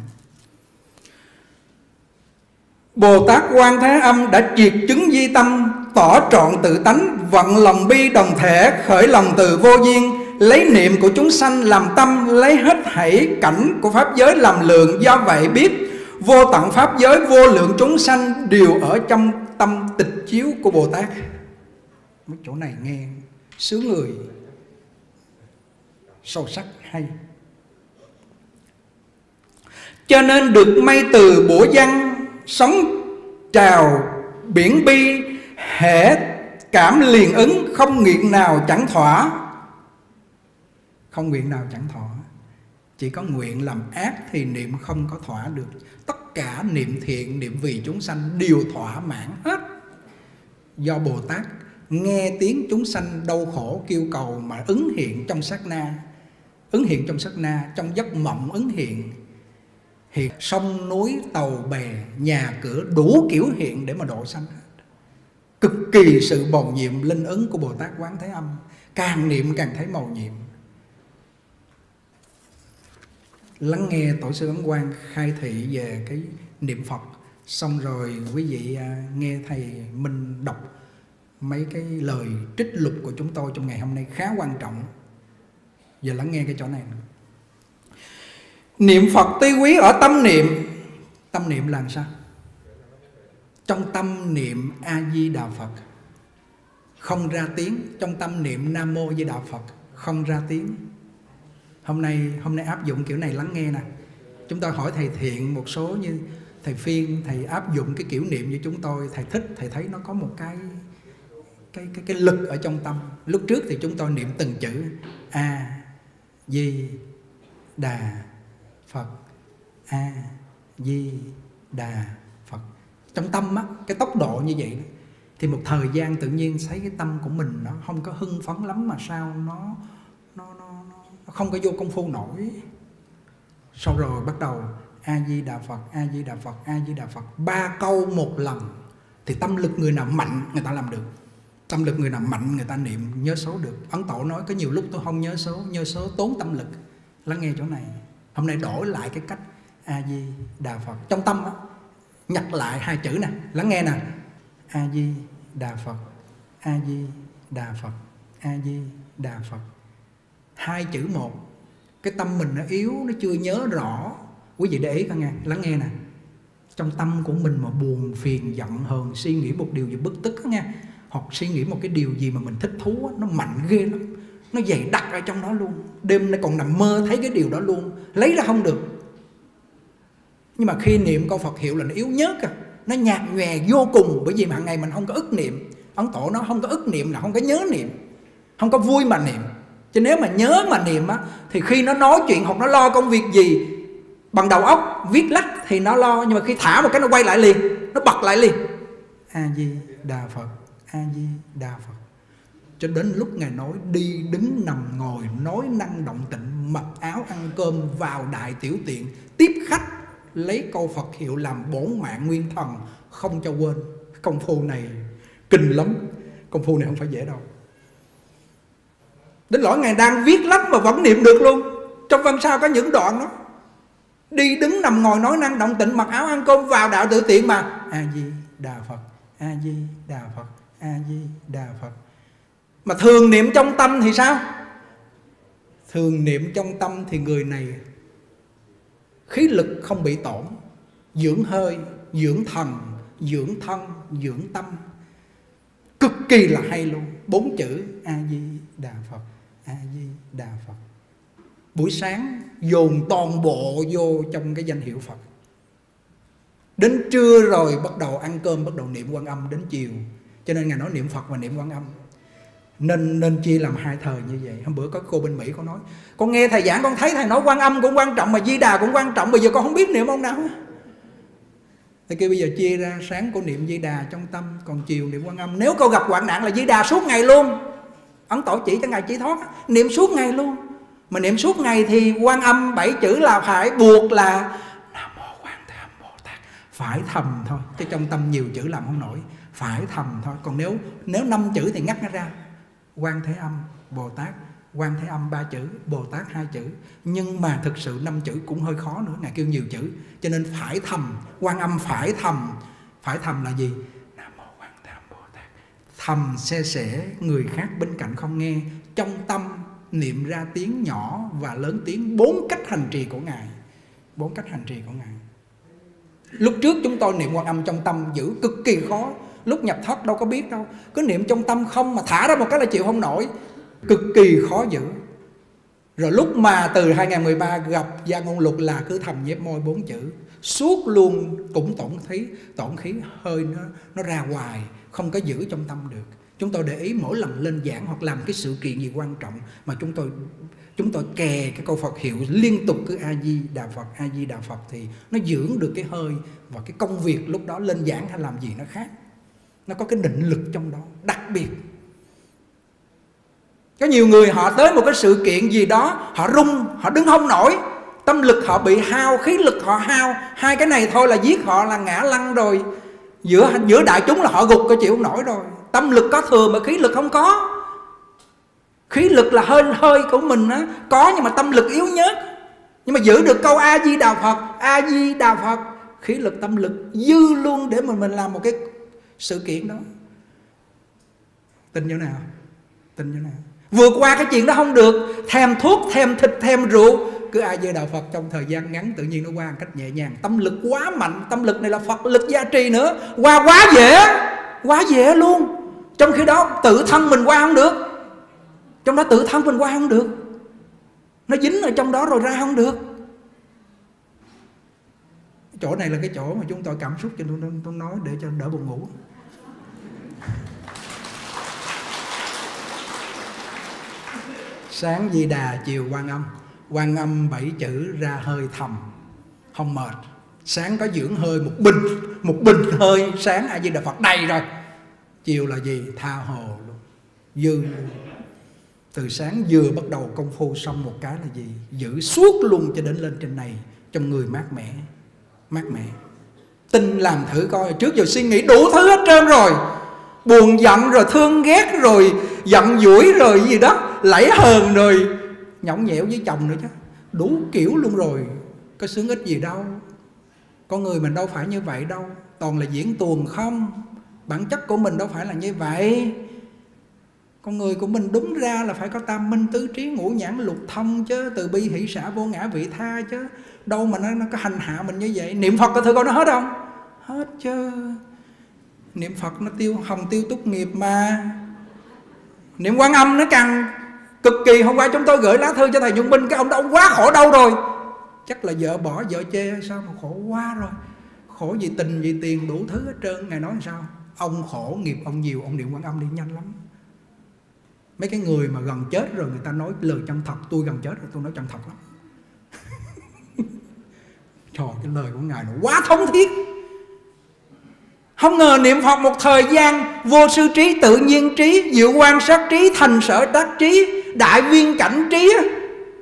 Bồ Tát Quan Thế Âm đã triệt chứng di tâm, Tỏ trọn tự tánh, Vận lòng bi đồng thể, Khởi lòng từ vô duyên, Lấy niệm của chúng sanh làm tâm, Lấy hết hãy cảnh của Pháp giới làm lượng. Do vậy biết, Vô tận Pháp giới, vô lượng chúng sanh Đều ở trong tâm tịch chiếu của Bồ Tát Mấy chỗ này nghe sướng người. Sâu sắc, hay. Cho nên được may từ bổ văn sóng trào biển bi hệ cảm liền ứng, không nguyện nào chẳng thỏa. Không nguyện nào chẳng thỏa. Chỉ có nguyện làm ác thì niệm không có thỏa được. Tất cả niệm thiện, niệm vì chúng sanh đều thỏa mãn hết. Do bồ tát nghe tiếng chúng sanh đau khổ kêu cầu mà ứng hiện trong sát na. Ứng hiện trong sát na, trong giấc mộng ứng hiện hiện sông núi tàu bè, nhà cửa đủ kiểu hiện để mà độ sanh cực kỳ sự bầu nhiệm linh ứng của bồ tát quán thế âm. Càng niệm càng thấy màu nhiệm. Lắng nghe tổ sư ấn quang khai thị về cái niệm phật. Xong rồi quý vị à, nghe thầy minh đọc mấy cái lời trích lục của chúng tôi trong ngày hôm nay khá quan trọng. Giờ lắng nghe cái chỗ này niệm phật tuy quý ở tâm niệm. Tâm niệm là sao? Trong tâm niệm a di đà phật. Không ra tiếng. Trong tâm niệm nam mô di đà phật. Không ra tiếng. Hôm nay hôm nay áp dụng kiểu này lắng nghe nè. Chúng tôi hỏi thầy thiện một số như thầy phiên, thầy áp dụng cái kiểu niệm như chúng tôi. Thầy thích, thầy thấy nó có một cái cái cái cái lực ở trong tâm. Lúc trước thì chúng tôi niệm từng chữ a di đà phật. A di đà phật. Trong tâm á cái tốc độ như vậy đó, thì một thời gian tự nhiên thấy cái tâm của mình nó không có hưng phấn lắm mà sao nó nó nó, nó không có vô công phu nổi. Sau rồi bắt đầu a di đà phật a di đà phật a di đà phật. Ba câu một lần thì tâm lực người nào mạnh người ta làm được. Tâm lực người nào mạnh người ta niệm nhớ số được. Ấn tổ nói có nhiều lúc tôi không nhớ số nhớ số tốn tâm lực. Lắng nghe chỗ này hôm nay đổi lại cái cách a di đà phật. Trong tâm á nhặt lại hai chữ nè, lắng nghe nè. A di đà phật, a di đà phật, a di đà phật. Hai chữ một, cái tâm mình nó yếu, nó chưa nhớ rõ. Quý vị để ý coi nghe, lắng nghe nè. Trong tâm của mình mà buồn, phiền, giận, hờn, suy nghĩ một điều gì bức tức đó nghe. Hoặc suy nghĩ một cái điều gì mà mình thích thú nó mạnh ghê lắm nó dày đặc ở trong đó luôn. Đêm nay còn nằm mơ thấy cái điều đó luôn. Lấy ra không được. Nhưng mà khi niệm câu Phật hiệu là nó yếu nhất à. Nó nhạt nhòe vô cùng. Bởi vì hàng ngày mình không có ức niệm. Ấn tổ nó không có ức niệm là không có nhớ niệm. Không có vui mà niệm. Chứ nếu mà nhớ mà niệm á, thì khi nó nói chuyện hoặc nó lo công việc gì, bằng đầu óc viết lách thì nó lo. Nhưng mà khi thả một cái nó quay lại liền. Nó bật lại liền. A di đà phật. A di đà phật cho đến lúc ngài nói, đi đứng nằm ngồi, nói năng động tịnh mặc áo ăn cơm vào đại tiểu tiện, tiếp khách, lấy câu phật hiệu làm bổn mạng nguyên thần, không cho quên. Công phu này kinh lắm. Công phu này không phải dễ đâu. Đến lỗi ngài đang viết lắm mà vẫn niệm được luôn. Trong văn sao có những đoạn đó. Đi đứng nằm ngồi nói năng động tịnh mặc áo ăn cơm vào đạo tự tiện mà. A di đà phật, a di đà phật, a di đà phật mà thường niệm trong tâm thì sao? Thường niệm trong tâm thì người này khí lực không bị tổn, dưỡng hơi, dưỡng thần, dưỡng thân, dưỡng tâm. Cực kỳ là hay luôn. Bốn chữ a di đà phật, a di đà phật. Buổi sáng dồn toàn bộ vô trong cái danh hiệu phật. Đến trưa rồi bắt đầu ăn cơm, bắt đầu niệm quan âm đến chiều. Cho nên ngài nói niệm phật và niệm quan âm nên nên chia làm hai thời như vậy. Hôm bữa có cô bên mỹ có nói, con nghe thầy giảng, con thấy thầy nói quan âm cũng quan trọng, mà di đà cũng quan trọng, bây giờ con không biết niệm ông nào Thầy kêu, bây giờ chia ra sáng cô niệm di đà trong tâm, Còn chiều niệm quan âm. Nếu cô gặp hoạn nạn là di đà suốt ngày luôn. Ấn tổ chỉ cho ngài chỉ thoát, Niệm suốt ngày luôn. Mà niệm suốt ngày thì quan âm bảy chữ là phải buộc là nam mô quan thế âm bồ tát. Phải thầm thôi, chứ trong tâm nhiều chữ làm không nổi. Phải thầm thôi. Còn nếu nếu năm chữ thì ngắt nó ra quan thế âm, bồ tát. Quan thế âm ba chữ, bồ tát hai chữ. Nhưng mà thực sự năm chữ cũng hơi khó nữa, ngài kêu nhiều chữ. Cho nên phải thầm, quan âm phải thầm. Phải thầm là gì? Nam mô quan thế âm, bồ tát. Thầm xe sẻ, người khác bên cạnh không nghe. Trong tâm niệm ra tiếng nhỏ và lớn tiếng bốn cách hành trì của ngài. Bốn cách hành trì của ngài. Lúc trước chúng tôi niệm quan âm trong tâm giữ cực kỳ khó lúc nhập thất đâu có biết đâu. Cứ niệm trong tâm không mà thả ra một cái là chịu không nổi. Cực kỳ khó giữ. Rồi lúc mà từ 2013 gặp Gia Ngôn luật là cứ thầm nhép môi bốn chữ. Suốt luôn cũng tổn khí, tổn khí hơi nó, nó ra hoài Không có giữ trong tâm được. Chúng tôi để ý mỗi lần lên giảng hoặc làm cái sự kiện gì quan trọng Mà chúng tôi chúng tôi kè cái câu Phật hiệu liên tục cứ A Di Đà Phật A Di Đà Phật thì nó dưỡng được cái hơi và cái công việc lúc đó lên giảng hay làm gì nó khác. Nó có cái định lực trong đó đặc biệt. Có nhiều người họ tới một cái sự kiện gì đó họ rung, họ đứng không nổi, tâm lực họ bị hao, khí lực họ hao, hai cái này thôi là giết họ là ngã lăn rồi. Giữa giữa đại chúng là họ gục có chịu không nổi rồi. Tâm lực có thừa mà khí lực không có khí lực là hơi hơi của mình á có nhưng mà tâm lực yếu nhất nhưng mà giữ được câu a di đà phật a di đà phật khí lực tâm lực dư luôn để mà mình làm một cái sự kiện đó. Tin như nào, tin như nào. Vượt qua cái chuyện đó không được. Thèm thuốc, thèm thịt, thèm rượu. Cứ ai về đạo phật trong thời gian ngắn tự nhiên nó qua một cách nhẹ nhàng. Tâm lực quá mạnh. Tâm lực này là phật lực gia trì nữa. Qua quá dễ. Quá dễ luôn. Trong khi đó, tự thân mình qua không được. Trong đó tự thân mình qua không được. Nó dính ở trong đó rồi ra không được chỗ này là cái chỗ mà chúng tôi cảm xúc cho tôi, tôi nói để cho đỡ buồn ngủ. Sáng di đà chiều quan âm. Quan âm bảy chữ ra hơi thầm không mệt. Sáng có dưỡng hơi một bình một bình hơi. Sáng a di đà phật đầy rồi. Chiều là gì? Tha hồ luôn. Dư luôn. Từ sáng vừa bắt đầu công phu xong một cái là gì? Giữ suốt luôn cho đến lên trên này trong người mát mẻ mát mẻ. Tin làm thử coi, trước giờ suy nghĩ đủ thứ hết trơn rồi. Buồn giận rồi thương ghét rồi, giận dỗi rồi gì đó, lẫy hờn rồi. Nhõng nhẽo với chồng nữa chứ. Đủ kiểu luôn rồi. Có sướng ích gì đâu. Con người mình đâu phải như vậy đâu. Toàn là diễn tuồng không. Bản chất của mình đâu phải là như vậy. Con người của mình đúng ra là phải có tam minh tứ trí ngũ nhãn lục thông chứ. Từ bi hỷ xã vô ngã vị tha chứ đâu mà nó, nó có hành hạ mình như vậy? Niệm phật có thử coi nó hết không? Hết chứ. Niệm phật nó tiêu hồng tiêu túc nghiệp mà. Niệm quan âm nó càng cực kỳ. Hôm qua chúng tôi gửi lá thư cho thầy Nhung Minh cái ông đó ông quá khổ đâu rồi. Chắc là vợ bỏ vợ chê hay sao mà khổ quá rồi. Khổ vì tình vì tiền đủ thứ hết trơn. Ngài nói sao? Ông khổ nghiệp ông nhiều ông niệm quan âm đi nhanh lắm. Mấy cái người mà gần chết rồi người ta nói lời chân thật. Tôi gần chết rồi tôi nói chân thật lắm trời cái lời của ngài nó quá thống thiết. Không ngờ niệm Phật một thời gian Vô sư trí, tự nhiên trí Diệu quan sát trí, thành sở đắc trí Đại viên cảnh trí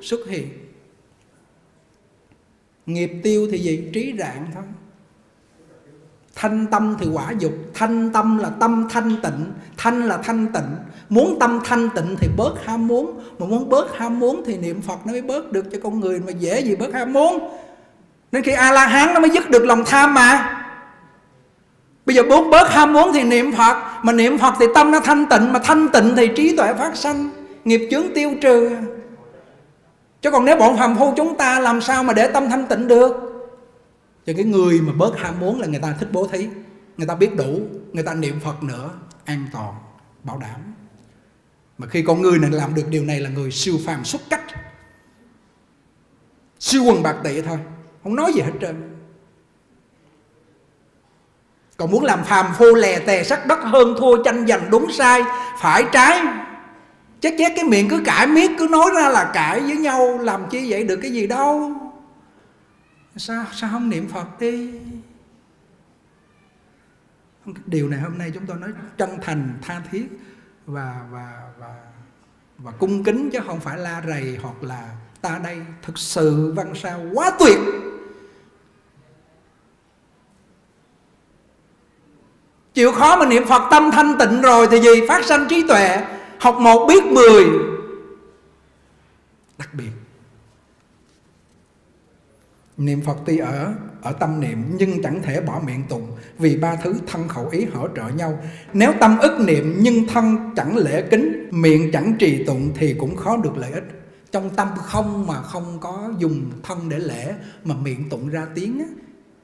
Xuất hiện. Nghiệp tiêu thì gì? Trí rạng thôi. Thanh tâm thì quả dục Thanh tâm là tâm thanh tịnh Thanh là thanh tịnh. Muốn tâm thanh tịnh thì bớt ham muốn Mà muốn bớt ham muốn thì niệm Phật nó mới bớt được cho con người Mà dễ gì bớt ham muốn. Nên khi A-la-hán nó mới dứt được lòng tham mà. Bây giờ muốn bớt ham muốn thì niệm Phật, Mà niệm Phật thì tâm nó thanh tịnh, Mà thanh tịnh thì trí tuệ phát sanh, Nghiệp chướng tiêu trừ. Chứ còn nếu bọn phàm phu chúng ta Làm sao mà để tâm thanh tịnh được? Cho cái người mà bớt ham muốn là người ta thích bố thí, người ta biết đủ, người ta niệm phật nữa, an toàn, bảo đảm. Mà khi con người này làm được điều này là người siêu phàm xuất cách. Siêu quần bạc tỷ thôi không nói gì hết trơn. Còn muốn làm phàm phu lè tè sắc đất hơn thua tranh giành đúng sai, phải trái. Chết chết cái miệng cứ cãi miết, cứ nói ra là cãi với nhau, làm chi vậy được cái gì đâu. Sao sao không niệm phật đi? Điều này hôm nay chúng tôi nói chân thành, tha thiết và và và và cung kính chứ không phải la rầy hoặc là ta đây thực sự văn sao quá tuyệt. Chịu khó mà niệm phật tâm thanh tịnh rồi thì gì? Phát sanh trí tuệ học một biết mười. Đặc biệt niệm phật tuy ở ở tâm niệm nhưng chẳng thể bỏ miệng tụng vì ba thứ thân khẩu ý hỗ trợ nhau. Nếu tâm ức niệm nhưng thân chẳng lễ kính miệng chẳng trì tụng thì cũng khó được lợi ích. Trong tâm không mà không có dùng thân để lễ mà miệng tụng ra tiếng á,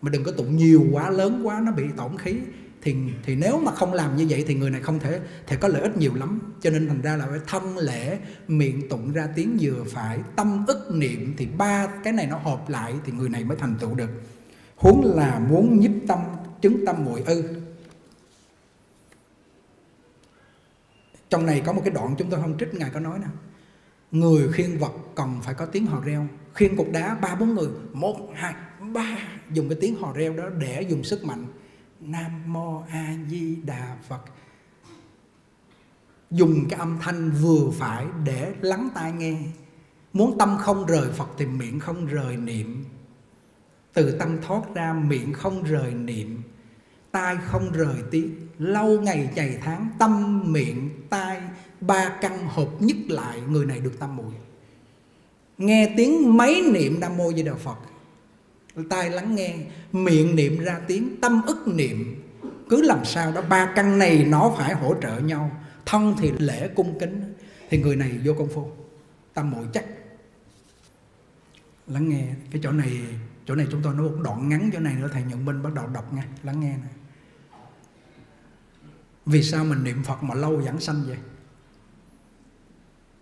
mà đừng có tụng nhiều quá lớn quá nó bị tổn khí thì thì nếu mà không làm như vậy thì người này không thể thể có lợi ích nhiều lắm. Cho nên thành ra là phải thân lễ, miệng tụng ra tiếng vừa phải, tâm ức niệm thì ba cái này nó hợp lại thì người này mới thành tựu được. Huống là muốn nhiếp tâm, chứng tâm muội ư. Trong này có một cái đoạn chúng tôi không trích, ngài có nói nè. Người khiên vật cần phải có tiếng hò reo. Khiên cục đá ba bốn người, một, hai, ba, dùng cái tiếng hò reo đó để dùng sức mạnh nam mô a di đà phật. Dùng cái âm thanh vừa phải để lắng tai nghe. Muốn tâm không rời phật thì miệng không rời niệm. Từ tâm thoát ra, miệng không rời niệm. Tai không rời tiếng lâu ngày chày tháng, tâm, miệng, tai, ba căn hợp nhất lại, người này được tâm muội. Nghe tiếng mấy niệm nam mô di đà phật tai lắng nghe, miệng niệm ra tiếng, tâm ức niệm. Cứ làm sao đó, ba căn này nó phải hỗ trợ nhau. Thân thì lễ cung kính. Thì người này vô công phu. Tâm muội chắc. Lắng nghe. Cái chỗ này chỗ này chúng tôi nói một đoạn ngắn, chỗ này nữa thầy nhận minh bắt đầu đọc nghe lắng nghe này. vì sao mình niệm phật mà lâu giảng sanh vậy?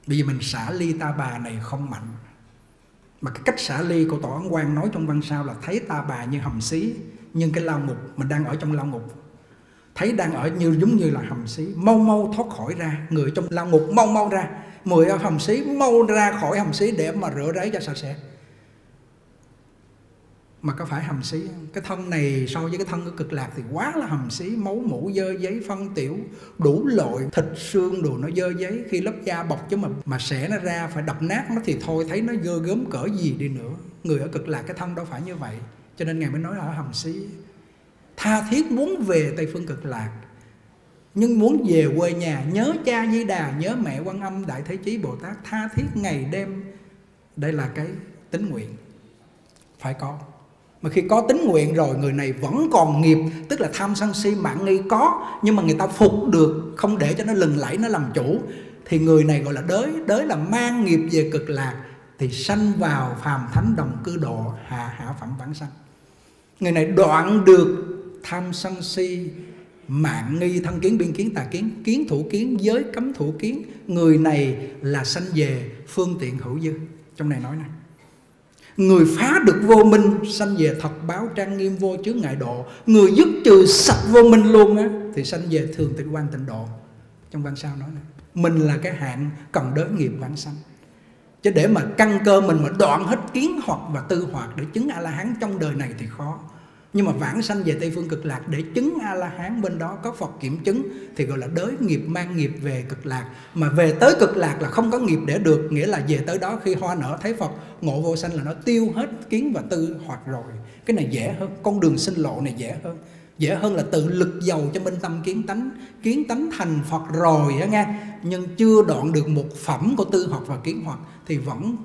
Vì mình xả ly ta bà này không mạnh mà cái cách xả ly của tổ ấn quan nói trong văn sao là thấy ta bà như hầm xí, nhưng cái lao ngục mình đang ở trong lao ngục. Thấy đang ở như giống như là hầm xí. Mau mau thoát khỏi ra, người trong lao ngục mau mau ra. Mười hầm xí mau ra khỏi hầm xí để mà rửa ráy cho sạch sẽ mà có phải hầm xí? Cái thân này so với cái thân của cực lạc thì quá là hầm xí. Máu mũ dơ giấy, phân tiểu, đủ loại. Thịt xương đồ nó dơ giấy. Khi lớp da bọc chứ mà mà xẻ nó ra, phải đập nát nó thì thôi, thấy nó gơ gớm cỡ gì đi nữa. Người ở cực lạc, cái thân đâu phải như vậy. Cho nên ngài mới nói là ở hầm xí, tha thiết muốn về tây phương cực lạc, nhưng muốn về quê nhà. Nhớ cha di đà, nhớ mẹ quan âm, đại thế chí bồ tát. Tha thiết ngày đêm. Đây là cái tính nguyện. Phải có mà khi có tính nguyện rồi, người này vẫn còn nghiệp, tức là tham sân si, mạng nghi có, nhưng mà người ta phục được, không để cho nó lừng lẫy, nó làm chủ, thì người này gọi là đới đới là mang nghiệp về cực lạc, thì sanh vào phàm thánh đồng cư độ hạ hạ phẩm bản sanh. Người này đoạn được tham sân si, mạng nghi, thân kiến, biên kiến, tà kiến kiến thủ kiến, giới cấm thủ kiến, người này là sanh về phương tiện hữu dư. Trong này nói này Người phá được vô minh Sanh về thật báo trang nghiêm vô chướng ngại độ. Người dứt trừ sạch vô minh luôn á, Thì sanh về thường tịch quan tịnh độ. Trong văn sao nói này Mình là cái hạn cần đới nghiệp bản sanh. Chứ để mà căn cơ mình mà đoạn hết kiến hoặc và tư hoặc Để chứng A-la-hán trong đời này thì khó nhưng mà vãng sanh về tây phương cực lạc để chứng a la hán bên đó có phật kiểm chứng thì gọi là đới nghiệp, mang nghiệp về cực lạc. Mà về tới cực lạc là không có nghiệp để được, nghĩa là về tới đó khi hoa nở thấy phật, ngộ vô sanh là nó tiêu hết kiến và tư hoặc rồi. Cái này dễ hơn, con đường sinh lộ này dễ hơn. Dễ hơn là tự lực giàu cho minh tâm kiến tánh kiến tánh thành phật rồi á nghe. Nhưng chưa đoạn được một phẩm của tư hoặc và kiến hoặc thì vẫn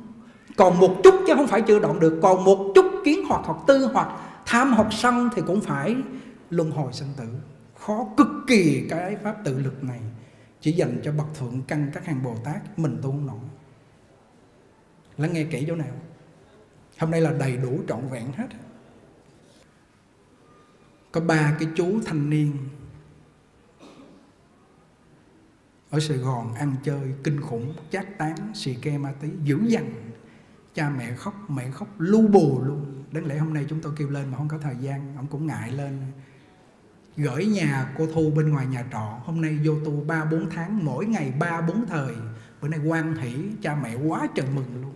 còn một chút chứ không phải chưa đoạn được, còn một chút kiến hoặc hoặc tư hoặc tham học xong thì cũng phải luân hồi sinh tử. Khó cực kỳ cái pháp tự lực này. Chỉ dành cho bậc thượng căn các hàng bồ tát, mình tu không nổi. Lắng nghe kỹ chỗ nào. Hôm nay là đầy đủ trọn vẹn hết. Có ba cái chú thanh niên ở Sài Gòn ăn chơi kinh khủng, chát tán, xì ke ma tí dữ dằn cha mẹ khóc mẹ khóc lu bù luôn. Đáng lẽ hôm nay chúng tôi kêu lên mà không có thời gian, ông cũng ngại lên. Gửi nhà cô thu bên ngoài nhà trọ. Hôm nay vô tu ba, bốn tháng, mỗi ngày ba, bốn thời. Bữa nay quan hỷ, cha mẹ quá trời mừng luôn.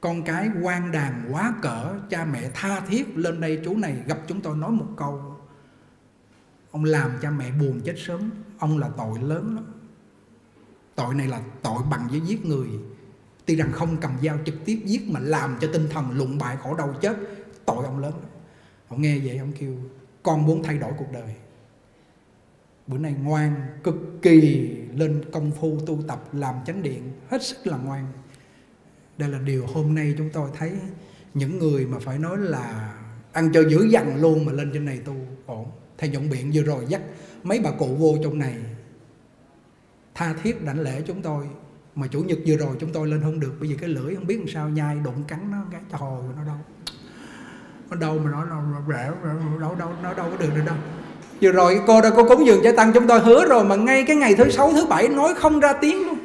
Con cái quan đàn quá cỡ, cha mẹ tha thiết lên đây chú này gặp chúng tôi nói một câu. Ông làm cha mẹ buồn chết sớm, ông là tội lớn lắm. Tội này là tội bằng với giết người tuy rằng không cầm dao trực tiếp giết mà làm cho tinh thần lụng bại khổ đau chết, tội ông lớn. Ông nghe vậy ông kêu, con muốn thay đổi cuộc đời. Bữa nay ngoan, cực kỳ lên công phu tu tập, làm chánh điện, hết sức là ngoan. Đây là điều hôm nay chúng tôi thấy những người mà phải nói là ăn cho dữ dằn luôn mà lên trên này tu. Ổn. Thầy dọn biện vừa rồi dắt mấy bà cụ vô trong này. Tha thiết đảnh lễ chúng tôi mà chủ nhật vừa rồi chúng tôi lên không được bây giờ cái lưỡi không biết làm sao, nhai đụng cắn nó, cái trời nó đâu nó đâu mà nó nó rẻ đâu đâu nó đâu có được được đâu. Vừa rồi cô đã cô cúng dường cho tăng, chúng tôi hứa rồi mà ngay cái ngày thứ sáu, thứ bảy nói không ra tiếng luôn.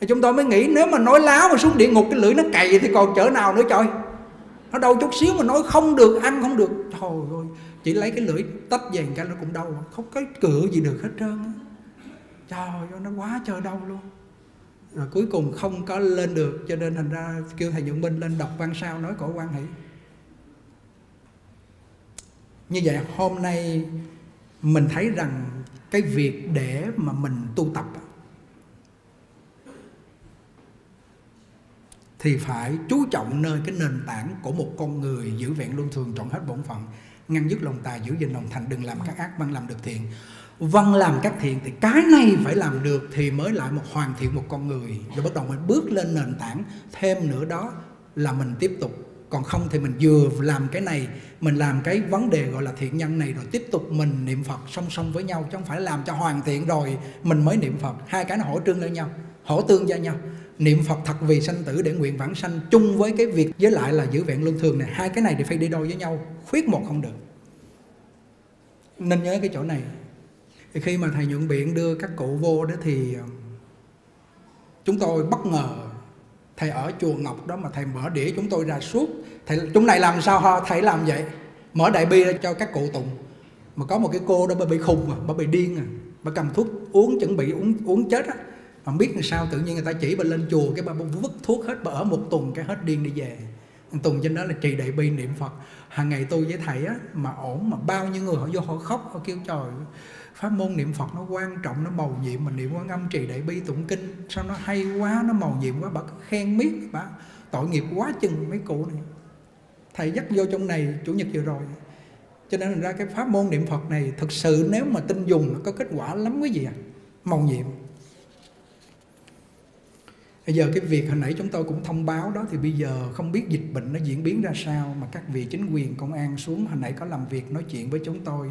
Thì chúng tôi mới nghĩ nếu mà nói láo mà xuống địa ngục cái lưỡi nó cày thì còn chở nào nữa trời. Nó đâu chút xíu mà nói không được, ăn không được. Trời ơi, chỉ lấy cái lưỡi tách vàng cái nó cũng đau. Không có cửa gì được hết trơn á. Trời ơi, nó quá trời đau luôn rồi cuối cùng không có lên được, cho nên thành ra kêu thầy nhuận minh lên đọc văn sao nói cổ quan hỷ. Như vậy, hôm nay mình thấy rằng cái việc để mà mình tu tập thì phải chú trọng nơi cái nền tảng của một con người giữ vẹn luân thường trọn hết bổn phận, ngăn dứt lòng tà giữ gìn lòng thành, đừng làm các ác bằng làm được thiện vâng làm các thiện thì cái này phải làm được thì mới lại một hoàn thiện một con người. Rồi bắt đầu mình bước lên nền tảng thêm nữa đó là mình tiếp tục. Còn không thì mình vừa làm cái này, mình làm cái vấn đề gọi là thiện nhân này rồi tiếp tục mình niệm phật song song với nhau, chứ không phải làm cho hoàn thiện rồi mình mới niệm phật. Hai cái nó hỗ trương lẫn nhau, hỗ tương cho nhau. Niệm phật thật vì sanh tử để nguyện vãng sanh, chung với cái việc với lại là giữ vẹn luân thường này. Hai cái này thì phải đi đôi với nhau, khuyết một không được. Nên nhớ cái chỗ này thì khi mà thầy nhuận biện đưa các cụ vô đó thì um, chúng tôi bất ngờ thầy ở chùa ngọc đó mà thầy mở đĩa chúng tôi ra suốt. Thầy, chúng này làm sao ho thầy làm vậy? Mở đại bi ra cho các cụ tụng. Mà có một cái cô đó bà bị khùng à bà bị điên à. Bà cầm thuốc uống, chuẩn bị uống uống chết á. Không biết làm sao, tự nhiên người ta chỉ bà lên chùa, cái bà vứt thuốc hết, bà ở một tuần, cái hết điên đi về. Tuần trên đó là trì đại bi niệm phật. Hàng ngày tôi với thầy á, mà ổn mà bao nhiêu người họ vô họ khóc, họ kêu trời pháp môn niệm phật nó quan trọng, nó màu nhiệm mà niệm quan âm trì đại bi tụng kinh. Sao nó hay quá, nó màu nhiệm quá, bà cứ khen miết, bà tội nghiệp quá chừng mấy cụ này. Thầy dắt vô trong này, chủ nhật vừa rồi. Cho nên ra cái pháp môn niệm phật này thực sự nếu mà tin dùng nó có kết quả lắm quý vị ạ à. màu nhiệm. Bây giờ cái việc hồi nãy chúng tôi cũng thông báo đó, thì bây giờ không biết dịch bệnh nó diễn biến ra sao, mà các vị chính quyền công an xuống hồi nãy có làm việc, nói chuyện với chúng tôi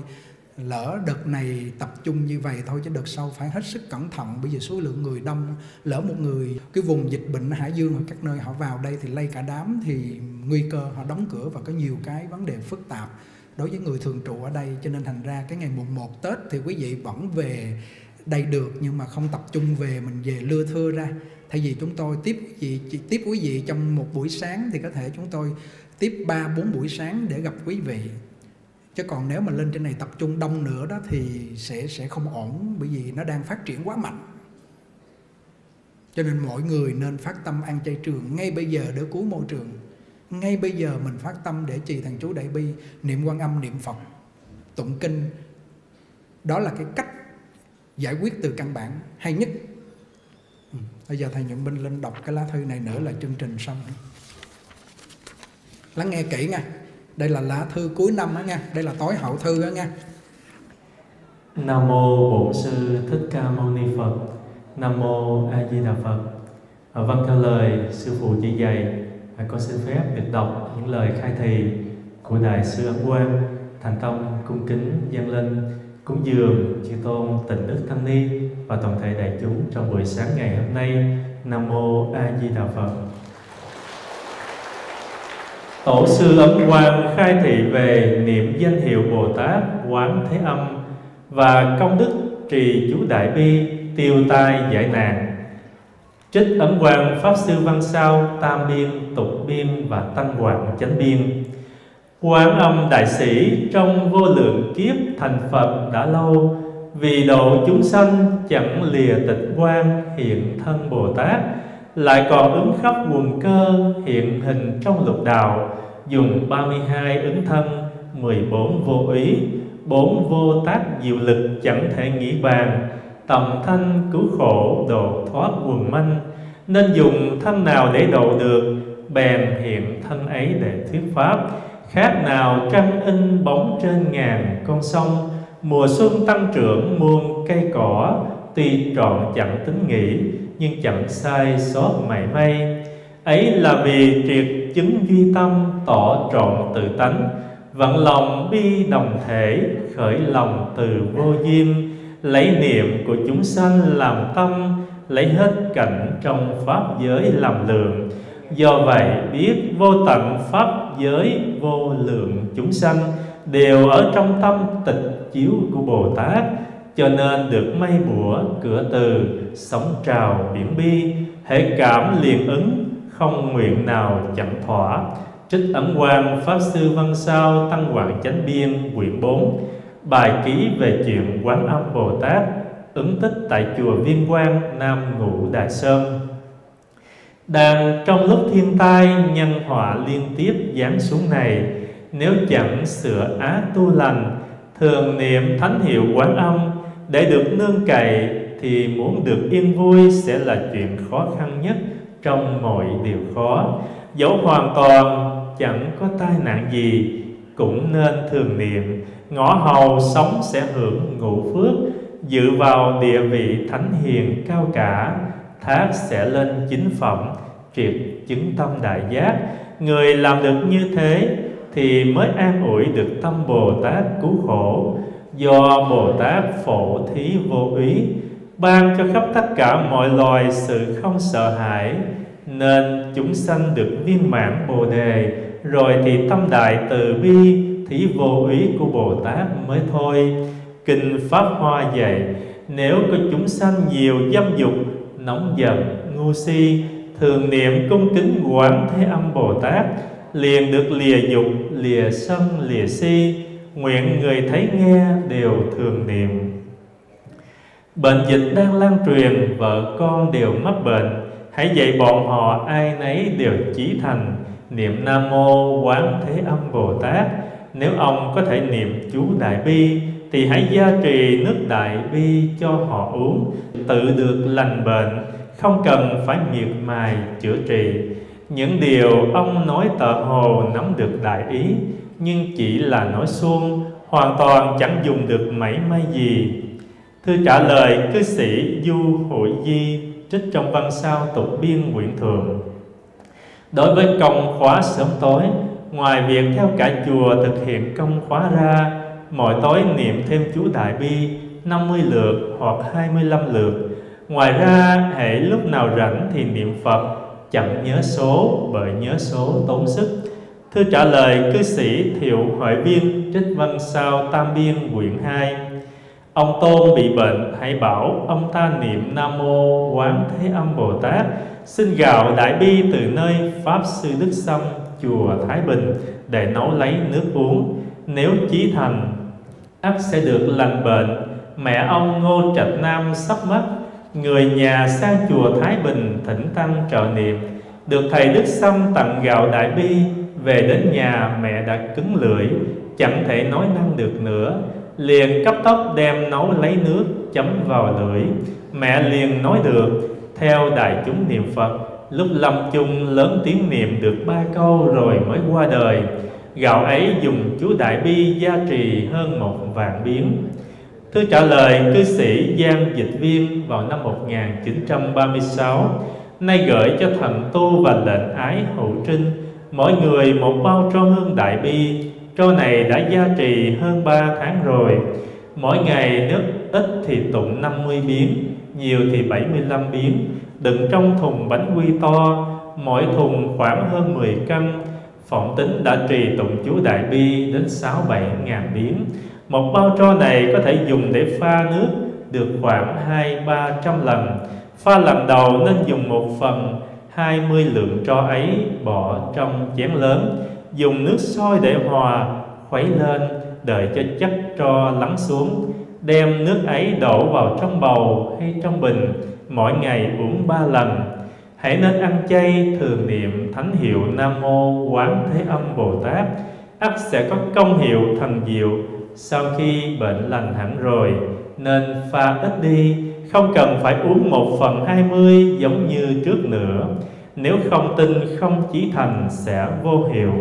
lỡ đợt này tập trung như vậy thôi chứ đợt sau phải hết sức cẩn thận bây giờ số lượng người đông, lỡ một người, cái vùng dịch bệnh hải dương hoặc các nơi họ vào đây thì lây cả đám thì nguy cơ họ đóng cửa và có nhiều cái vấn đề phức tạp đối với người thường trụ ở đây. Cho nên thành ra cái ngày mùng 1 Tết thì quý vị vẫn về đây được nhưng mà không tập trung về, mình về lưa thưa ra. Thay vì chúng tôi tiếp quý vị tiếp quý vị trong một buổi sáng thì có thể chúng tôi tiếp 3 4 buổi sáng để gặp quý vị chứ còn nếu mà lên trên này tập trung đông nữa đó thì sẽ sẽ không ổn, bởi vì nó đang phát triển quá mạnh. Cho nên mọi người nên phát tâm ăn chay trường ngay bây giờ để cứu môi trường. Ngay bây giờ mình phát tâm để trì thằng chú đại bi, niệm quan âm, niệm phật, tụng kinh. Đó là cái cách giải quyết từ căn bản, hay nhất. Ừ. bây giờ thầy nhuận minh lên đọc cái lá thư này nữa là chương trình xong. Lắng nghe kỹ nha đây là lá thư cuối năm á nha. Đây là tối hậu thư á nha. Nam mô bổn sư thích ca mâu ni phật. Nam mô a di đà phật. À, vâng theo lời sư phụ chỉ dạy à, con xin phép được đọc những lời khai thị của đại sư ấn quang thành tâm cung kính dân linh cúng dường chư tôn tịnh đức thanh ni và toàn thể đại chúng trong buổi sáng ngày hôm nay. Nam mô a di đà phật. Tổ sư Ấn Quang khai thị về niệm danh hiệu Bồ Tát Quán Thế Âm và công đức trì chú Đại Bi tiêu tai giải nạn. Trích Ấn Quang Pháp Sư Văn Sao Tam Biên, Tục Biên và Tăng Hoàng Chánh Biên. Quán âm đại sĩ trong vô lượng kiếp thành Phật đã lâu Vì độ chúng sanh chẳng lìa tịch quan hiện thân Bồ Tát lại còn ứng khắp quần cơ hiện hình trong lục đạo, dùng 32 ứng thân 14 vô ý, bốn vô tác diệu lực chẳng thể nghĩ bàn, tầm thanh cứu khổ độ thoát quần manh. Nên dùng thân nào để độ được, bèn hiện thân ấy để thuyết pháp. Khác nào trăng in bóng trên ngàn con sông, mùa xuân tăng trưởng muôn cây cỏ, tuy trọn chẳng tính nghĩ nhưng chẳng sai sót mảy may. Ấy là vì triệt chứng duy tâm tỏ trọn tự tánh, vận lòng bi đồng thể, khởi lòng từ vô diêm lấy niệm của chúng sanh làm tâm, lấy hết cảnh trong pháp giới làm lượng. Do vậy biết vô tận pháp giới vô lượng chúng sanh đều ở trong tâm tịch chiếu của bồ tát cho nên được may bủa cửa từ sóng trào biển bi hệ cảm liền ứng, không nguyện nào chẳng thỏa. Trích ấn quang pháp sư văn sao tăng hoàng chánh biên quyển 4 bài ký về chuyện quán âm bồ tát, ứng tích tại chùa viên quang, nam ngũ đại sơn. Đang trong lúc thiên tai, nhân họa liên tiếp giáng xuống này. Nếu chẳng sửa á tu lành, thường niệm thánh hiệu quán âm để được nương cậy thì muốn được yên vui sẽ là chuyện khó khăn nhất trong mọi điều khó. Dẫu hoàn toàn, chẳng có tai nạn gì, cũng nên thường niệm, ngõ hầu sống sẽ hưởng ngũ phước. Dự vào địa vị thánh hiền cao cả, thác sẽ lên chính phẩm, triệt chứng tâm đại giác. Người làm được như thế thì mới an ủi được tâm bồ tát cứu khổ do bồ tát phổ thí vô úy ban cho khắp tất cả mọi loài sự không sợ hãi, nên chúng sanh được viên mãn bồ đề, rồi thì tâm đại từ bi, thí vô úy của bồ tát mới thôi. Kinh pháp hoa dạy, nếu có chúng sanh nhiều dâm dục, nóng giận, ngu si, thường niệm cung kính quán thế âm bồ tát, liền được lìa dục, lìa sân, lìa si nguyện người thấy nghe đều thường niệm. Bệnh dịch đang lan truyền, vợ con đều mắc bệnh. Hãy dạy bọn họ ai nấy đều chí thành. Niệm nam mô quán thế âm bồ tát. Nếu ông có thể niệm chú đại bi, thì hãy gia trì nước đại bi cho họ uống. Tự được lành bệnh, không cần phải miệt mài chữa trị. Những điều ông nói tợ hồ nắm được đại ý nhưng chỉ là nói suông, hoàn toàn chẳng dùng được mảy may gì. Thư trả lời, cư sĩ du hội di trích trong văn sao tục biên quyển thường. Đối với công khóa sớm tối, ngoài việc theo cả chùa thực hiện công khóa ra mỗi tối niệm thêm chú đại bi 50 lượt hoặc 25 lượt. Ngoài ra hãy lúc nào rảnh thì niệm phật, chẳng nhớ số, bởi nhớ số tốn sức. Thư trả lời, cư sĩ Thiệu hỏi Viên, Trích Văn Sao, Tam Biên quyển 2 Ông Tôn bị bệnh, hãy bảo ông ta niệm Nam Mô Quán Thế Âm Bồ Tát. Xin gạo đại bi từ nơi Pháp Sư Đức Sâm, Chùa Thái Bình, để nấu lấy nước uống. Nếu chí thành ắt sẽ được lành bệnh. Mẹ ông Ngô Trạch Nam sắp mất. Người nhà sang chùa Thái Bình thỉnh tăng trợ niệm. Được Thầy Đức Sâm tặng gạo đại bi về đến nhà mẹ đã cứng lưỡi, Chẳng thể nói năng được nữa. Liền cấp tốc đem nấu lấy nước, chấm vào lưỡi. Mẹ liền nói được, Theo đại chúng niệm Phật, Lúc lâm chung lớn tiếng niệm được ba câu rồi mới qua đời. Gạo ấy dùng chú Đại Bi gia trì hơn một vạn biến Thư trả lời cư sĩ Giang Dịch Viên vào năm 1936 Nay gửi cho thần tu và lệnh ái hậu trinh Mỗi người một bao tro hương đại bi, Tro này đã gia trì hơn ba tháng rồi. Mỗi ngày nước ít thì tụng 50 biến Nhiều thì 75 biến Đựng trong thùng bánh quy to, Mỗi thùng khoảng hơn 10 cân. Phỏng tính đã trì tụng chú Đại Bi đến 6-7 ngàn biến Một bao tro này có thể dùng để pha nước được khoảng 2-300 lần. Pha lần đầu nên dùng một phần hai mươi lượng tro ấy bỏ trong chén lớn. Dùng nước sôi để hòa, khuấy lên, đợi cho chất tro lắng xuống. Đem nước ấy đổ vào trong bầu hay trong bình, mỗi ngày uống ba lần. Hãy nên ăn chay thường niệm thánh hiệu nam mô quán thế âm bồ tát. Ắt sẽ có công hiệu thần diệu. Sau khi bệnh lành hẳn rồi, nên pha ít đi không cần phải uống một phần hai mươi giống như trước nữa. Nếu không tin, không chí thành sẽ vô hiệu.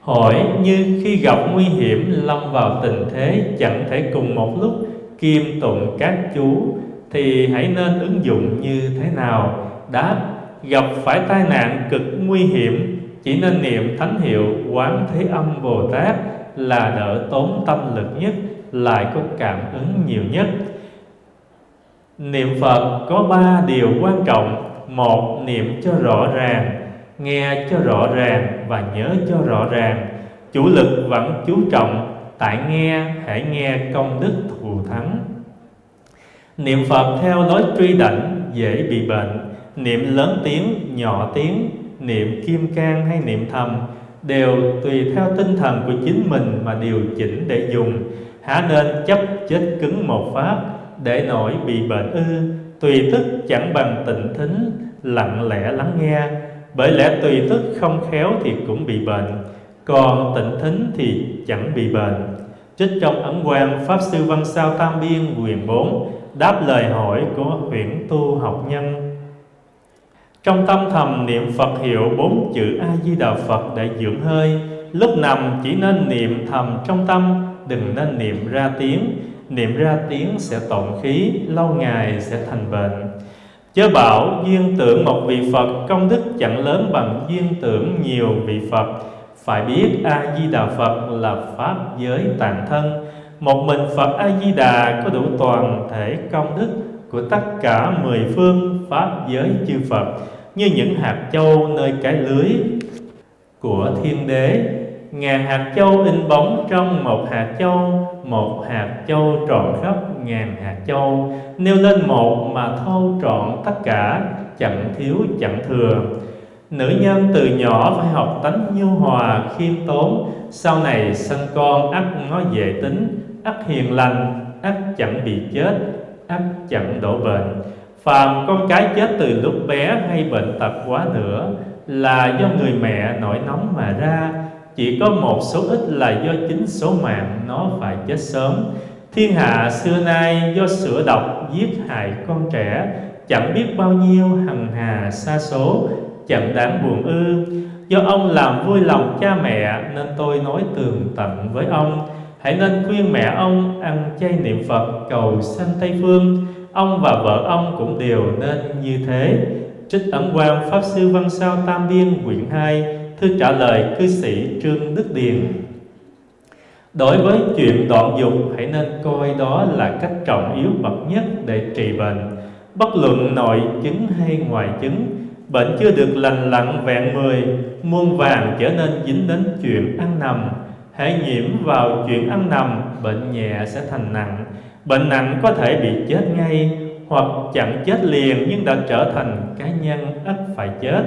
Hỏi như khi gặp nguy hiểm, lâm vào tình thế chẳng thể cùng một lúc kiêm tụng các chú, thì hãy nên ứng dụng như thế nào? Đáp, gặp phải tai nạn cực nguy hiểm, chỉ nên niệm thánh hiệu quán thế âm bồ tát là đỡ tốn tâm lực nhất, lại có cảm ứng nhiều nhất niệm phật có ba điều quan trọng. Một, niệm cho rõ ràng, nghe cho rõ ràng và nhớ cho rõ ràng. Chủ lực vẫn chú trọng, tại nghe, hãy nghe công đức thù thắng. Niệm phật theo lối truy đảnh dễ bị bệnh. Niệm lớn tiếng, nhỏ tiếng, niệm kim can hay niệm thầm đều tùy theo tinh thần của chính mình mà điều chỉnh để dùng. Há nên chấp chết cứng một pháp để nổi bị bệnh ư. Tùy thức chẳng bằng tịnh thính, lặng lẽ lắng nghe. Bởi lẽ tùy thức không khéo thì cũng bị bệnh, còn tịnh thính thì chẳng bị bệnh. Trích trong ấn quan pháp sư văn sao tam biên quyền 4 đáp lời hỏi của huyện tu học nhân. Trong tâm thầm niệm Phật hiệu bốn chữ A Di Đà Phật để dưỡng hơi, Lúc nằm chỉ nên niệm thầm trong tâm, Đừng nên niệm ra tiếng. Niệm ra tiếng sẽ tổn khí, Lâu ngày sẽ thành bệnh. Chớ bảo duyên tưởng một vị Phật, Công đức chẳng lớn bằng duyên tưởng nhiều vị Phật. Phải biết A-di-đà Phật là Pháp giới tạng thân. Một mình Phật A-di-đà có đủ toàn thể công đức Của tất cả mười phương Pháp giới chư Phật, Như những hạt châu nơi cái lưới của thiên đế. Ngàn hạt châu in bóng trong một hạt châu, Một hạt châu tròn khắp ngàn hạt châu. Nêu lên một mà thâu trọn tất cả, Chẳng thiếu chẳng thừa. Nữ nhân từ nhỏ phải học tánh nhu hòa, khiêm tốn. Sau này sinh con ắt nó dễ tính, ắt hiền lành, ắt chẳng bị chết, ắt chẳng đổ bệnh. Phàm con cái chết từ lúc bé hay bệnh tật quá nữa, Là do người mẹ nổi nóng mà ra chỉ có một số ít là do chính số mạng nó phải chết sớm. Thiên hạ xưa nay do sửa độc giết hại con trẻ, chẳng biết bao nhiêu hằng hà xa số, chẳng đáng buồn ư. Do ông làm vui lòng cha mẹ, nên tôi nói tường tận với ông. Hãy nên khuyên mẹ ông ăn chay niệm phật, cầu sanh tây phương. Ông và vợ ông cũng đều nên như thế. Trích ẩn quan pháp sư văn sao tam biên quyển 2 Thư trả lời cư sĩ Trương Đức Điền. Đối với chuyện đoạn dục, Hãy nên coi đó là cách trọng yếu bậc nhất để trị bệnh. Bất luận nội chứng hay ngoài chứng, Bệnh chưa được lành lặn vẹn mười, Muôn vàng trở nên dính đến chuyện ăn nằm. Hãy nhiễm vào chuyện ăn nằm, Bệnh nhẹ sẽ thành nặng. Bệnh nặng có thể bị chết ngay, Hoặc chẳng chết liền nhưng đã trở thành cá nhân ắt phải chết.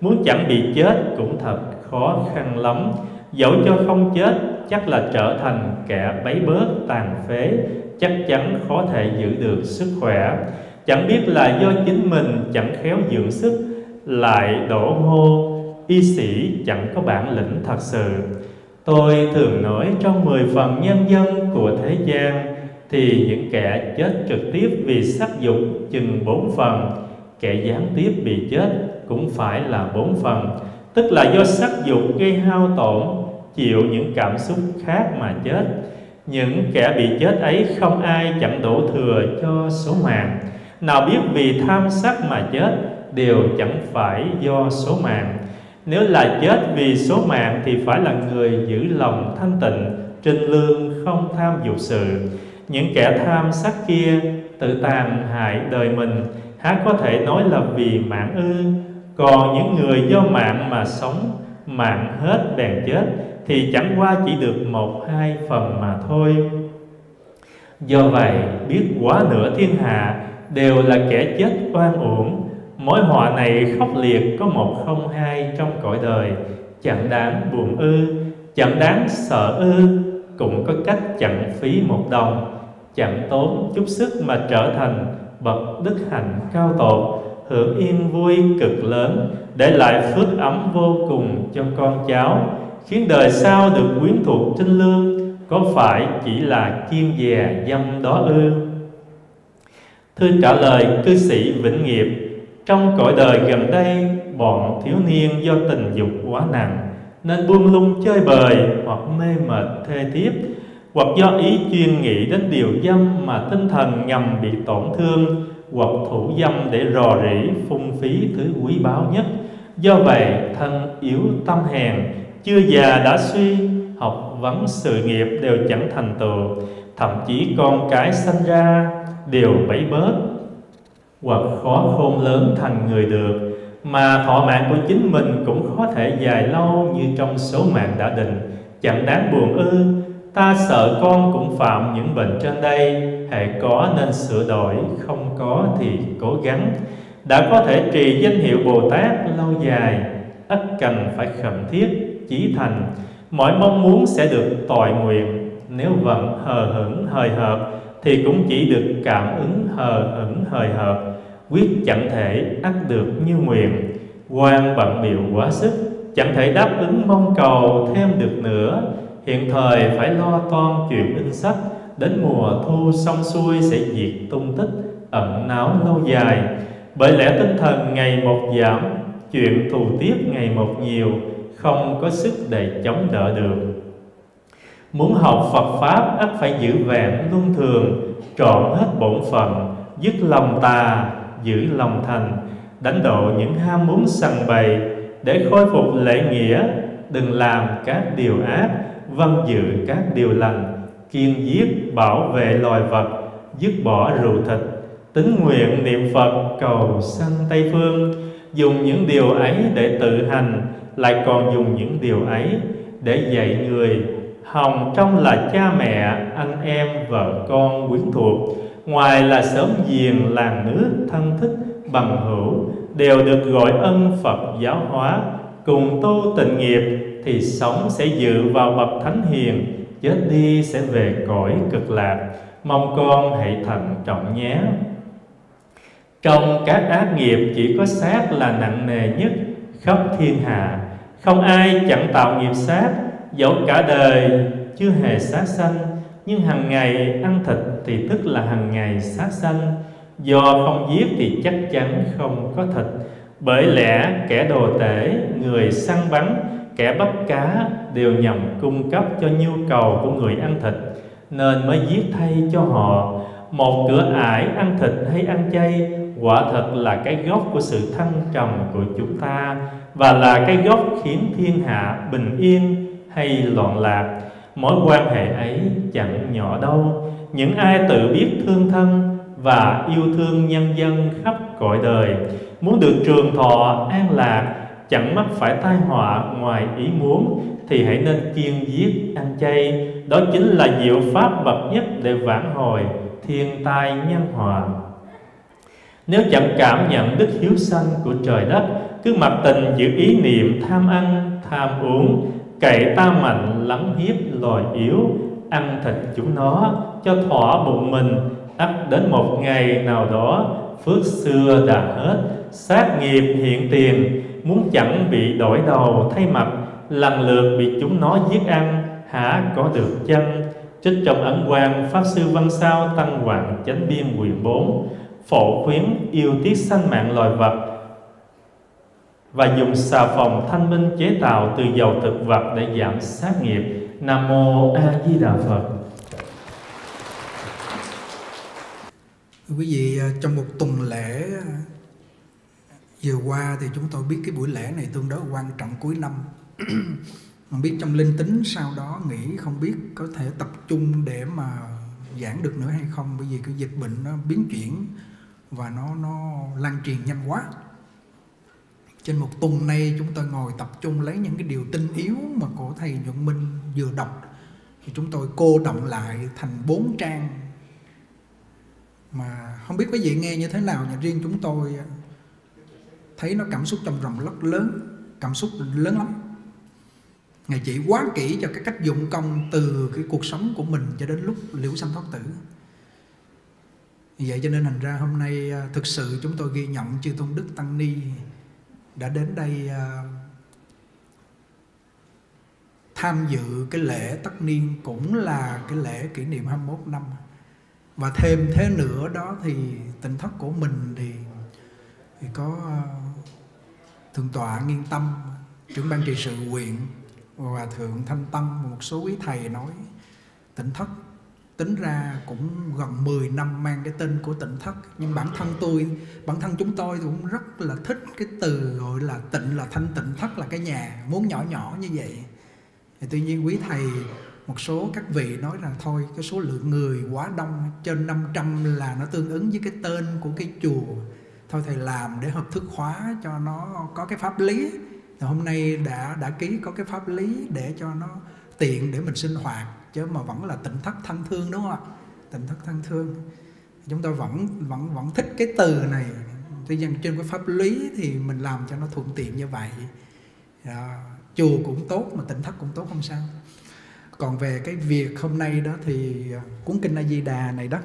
Muốn chẳng bị chết cũng thật khó khăn lắm. Dẫu cho không chết, chắc là trở thành kẻ bấy bớt tàn phế, Chắc chắn khó thể giữ được sức khỏe. Chẳng biết là do chính mình chẳng khéo dưỡng sức, Lại đổ hô, y sĩ, chẳng có bản lĩnh thật sự. Tôi thường nói trong mười phần nhân dân của thế gian, Thì những kẻ chết trực tiếp vì sắc dục chừng bốn phần, Kẻ gián tiếp bị chết cũng phải là bốn phần, tức là do sắc dục gây hao tổn, chịu những cảm xúc khác mà chết. Những kẻ bị chết ấy không ai chẳng đổ thừa cho số mạng. Nào biết vì tham sắc mà chết, đều chẳng phải do số mạng. Nếu là chết vì số mạng thì phải là người giữ lòng thanh tịnh, trinh lương không tham dục sự. Những kẻ tham sắc kia tự tàn hại đời mình, há có thể nói là vì mạng ư? Còn những người do mạng mà sống, mạng hết bèn chết, thì chẳng qua chỉ được một hai phần mà thôi. Do vậy, biết quá nửa thiên hạ đều là kẻ chết oan uổng. Mối họa này khốc liệt có một không hai trong cõi đời. Chẳng đáng buồn ư, chẳng đáng sợ ư, cũng có cách chẳng phí một đồng. Chẳng tốn chút sức mà trở thành bậc đức hạnh cao tột hưởng yên vui cực lớn, để lại phước ấm vô cùng cho con cháu. Khiến đời sau được quyến thuộc trinh lương, có phải chỉ là chiên dè dâm đó ư? Thư trả lời cư sĩ Vĩnh Nghiệp, Trong cõi đời gần đây, Bọn thiếu niên do tình dục quá nặng, Nên buông lung chơi bời Hoặc mê mệt thê thiếp, Hoặc do ý chuyên nghĩ đến điều dâm Mà tinh thần ngầm bị tổn thương hoặc thủ dâm để rò rỉ, Phung phí thứ quý báu nhất. Do vậy, thân yếu tâm hèn, Chưa già đã suy, Học vấn sự nghiệp đều chẳng thành tựu. Thậm chí con cái sanh ra, Đều bấy bớt Hoặc khó khôn lớn thành người được. Mà thọ mạng của chính mình Cũng khó thể dài lâu Như trong số mạng đã định. Chẳng đáng buồn ư Ta sợ con cũng phạm những bệnh trên đây Hệ có nên sửa đổi, Không có thì cố gắng. Đã có thể trì danh hiệu Bồ Tát lâu dài ắt cần phải khẩn thiết, chí thành. Mọi mong muốn sẽ được tòi nguyện. Nếu vẫn hờ hững, hời hợt, thì cũng chỉ được cảm ứng hờ hững, hời hợt. Quyết chẳng thể ắt được như nguyện. Quan bận biểu quá sức, chẳng thể đáp ứng mong cầu thêm được nữa hiện thời phải lo toan chuyện in sách đến mùa thu xong xuôi sẽ diệt tung tích, ẩn náu lâu dài. Bởi lẽ tinh thần ngày một giảm, chuyện thù tiếc ngày một nhiều, không có sức để chống đỡ được. Muốn học Phật pháp, ắt phải giữ vẹn luân thường, trọn hết bổn phận, dứt lòng tà, giữ lòng thành, đánh độ những ham muốn sằng bày để khôi phục lễ nghĩa, đừng làm các điều ác vâng dự các điều lành kiên giết bảo vệ loài vật dứt bỏ rượu thịt tính nguyện niệm Phật cầu sanh Tây Phương. Dùng những điều ấy để tự hành Lại còn dùng những điều ấy để dạy người. Hồng trong là cha mẹ, anh em, vợ con, quyến thuộc. Ngoài là sớm giềng, làng nước, thân thích, bằng hữu Đều được gọi ân Phật giáo hóa Cùng tu tịnh nghiệp thì sống sẽ dự vào bậc thánh hiền Chết đi sẽ về cõi cực lạc. Mong con hãy thận trọng nhé. Trong các ác nghiệp chỉ có xác là nặng nề nhất khắp thiên hạ. Không ai chẳng tạo nghiệp sát Dẫu cả đời chưa hề sát sanh. Nhưng hàng ngày ăn thịt thì tức là hàng ngày sát sanh. Do không giết thì chắc chắn không có thịt. Bởi lẽ kẻ đồ tể, người săn bắn, kẻ bắt cá Đều nhằm cung cấp cho nhu cầu của người ăn thịt, Nên mới giết thay cho họ. Một cửa ải ăn thịt hay ăn chay, quả thật là cái gốc của sự thăng trầm của chúng ta và là cái gốc khiến thiên hạ bình yên hay loạn lạc. Mối quan hệ ấy chẳng nhỏ đâu. Những ai tự biết thương thân và yêu thương nhân dân khắp cõi đời, muốn được trường thọ an lạc chẳng mắc phải tai họa ngoài ý muốn thì hãy nên kiên giết ăn chay. Đó chính là diệu pháp bậc nhất để vãn hồi thiên tai nhân hòa. Nếu chẳng cảm nhận đức hiếu sanh của trời đất Cứ mặc tình giữ ý niệm tham ăn, tham uống Cậy ta mạnh lắng hiếp loài yếu Ăn thịt chúng nó cho thỏa bụng mình. Ắt đến một ngày nào đó Phước xưa đã hết Sát nghiệp hiện tiền Muốn chẳng bị đổi đầu thay mặt, Lần lượt bị chúng nó giết ăn Hả có được chăng Trích trong ấn quan Pháp Sư Văn Sao Tăng Hoàng Chánh Biên quyền 4 phổ khuyến yêu tiếc sanh mạng loài vật và dùng xà phòng thanh minh chế tạo từ dầu thực vật để giảm sát nghiệp. Nam mô A Di Đà Phật. Quý vị à, trong một tuần lễ à, vừa qua thì chúng tôi biết cái buổi lễ này tương đối quan trọng cuối năm. không biết trong linh tính sau đó nghĩ không biết có thể tập trung để mà giảng được nữa hay không, bởi vì cái dịch bệnh nó biến chuyển và nó nó lan truyền nhanh quá. Trên một tuần nay chúng tôi ngồi tập trung lấy những cái điều tinh yếu mà cổ thầy nhuận minh vừa đọc. Thì chúng tôi cô động lại thành bốn trang. Mà không biết quý vị nghe như thế nào, nhà riêng chúng tôi thấy nó cảm xúc trong lòng rất lớn, cảm xúc lớn lắm. Ngài chỉ quá kỹ cho cái cách dụng công từ cái cuộc sống của mình cho đến lúc liễu sanh thoát tử. Vậy cho nên thành ra hôm nay à, thực sự chúng tôi ghi nhận chư tôn đức tăng ni đã đến đây à, tham dự cái lễ tất niên cũng là cái lễ kỷ niệm 21 năm. Và thêm thế nữa đó thì tỉnh thất của mình thì thì có à, thượng tọa nghiên tâm, trưởng ban trị sự huyện và thượng thanh tâm một số quý thầy nói, tỉnh thất. Tính ra cũng gần 10 năm mang cái tên của tỉnh thất, nhưng bản thân tôi, bản thân chúng tôi cũng rất là thích cái từ gọi là tịnh là thanh tịnh thất là cái nhà, muốn nhỏ nhỏ như vậy. Thì tuy nhiên quý thầy, một số các vị nói rằng thôi, cái số lượng người quá đông, trên 500 là nó tương ứng với cái tên của cái chùa thôi thầy làm để hợp thức hóa cho nó có cái pháp lý. Thì hôm nay đã đã ký có cái pháp lý để cho nó tiện để mình sinh hoạt chứ mà vẫn là tỉnh thất thân thương đúng không ạ? Tỉnh thất thân thương. Chúng tôi vẫn vẫn vẫn thích cái từ này. Tuy nhiên trên cái pháp lý thì mình làm cho nó thuận tiện như vậy. À, chùa cũng tốt mà tỉnh thất cũng tốt không sao. Còn về cái việc hôm nay đó thì à, cuốn kinh A Di Đà này đó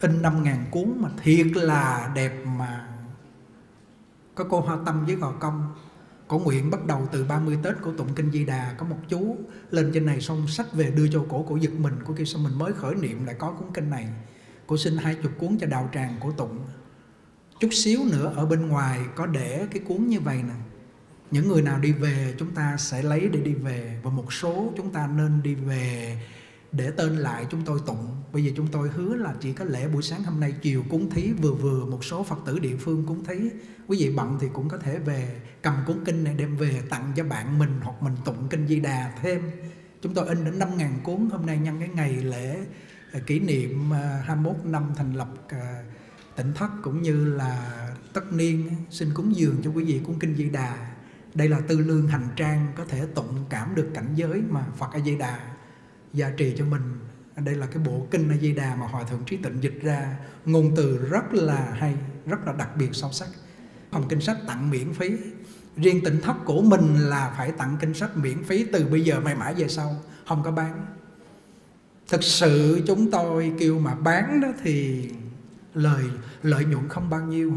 in năm ngàn cuốn mà thiệt là đẹp mà. Có cô Hoa Tâm với Gò Công. Cổ nguyện bắt đầu từ 30 Tết của tụng kinh Di Đà, Có một chú lên trên này xong sách về đưa cho cổ Cổ giật mình. Của kia xong mình mới khởi niệm lại có cuốn kinh này? Cổ xin hai chục cuốn cho đạo tràng của tụng. Chút xíu nữa ở bên ngoài có để cái cuốn như vậy nè. Những người nào đi về chúng ta sẽ lấy để đi về và một số chúng ta nên đi về để tên lại chúng tôi tụng. Bây giờ chúng tôi hứa là chỉ có lễ buổi sáng hôm nay chiều cúng thí, vừa vừa một số phật tử địa phương cúng thí. Quý vị bận thì cũng có thể về cầm cuốn kinh này đem về tặng cho bạn mình hoặc mình tụng kinh di đà thêm. Chúng tôi in đến 5.000 cuốn hôm nay nhân cái ngày lễ à, kỷ niệm à, 21 năm thành lập à, tỉnh thất cũng như là tất niên. Xin cúng dường cho quý vị cuốn kinh di đà. Đây là tư lương hành trang có thể tụng cảm được cảnh giới mà phật a di đà giá trị cho mình. Đây là cái bộ kinh A Di Đà mà hòa thượng trí tịnh dịch ra. Ngôn từ rất là hay, rất là đặc biệt sâu sắc. Phòng kinh sách tặng miễn phí. Riêng tỉnh thất của mình là phải tặng kinh sách miễn phí từ bây giờ mãi mãi về sau, không có bán. Thực sự chúng tôi kêu mà bán đó thì lời, lợi nhuận không bao nhiêu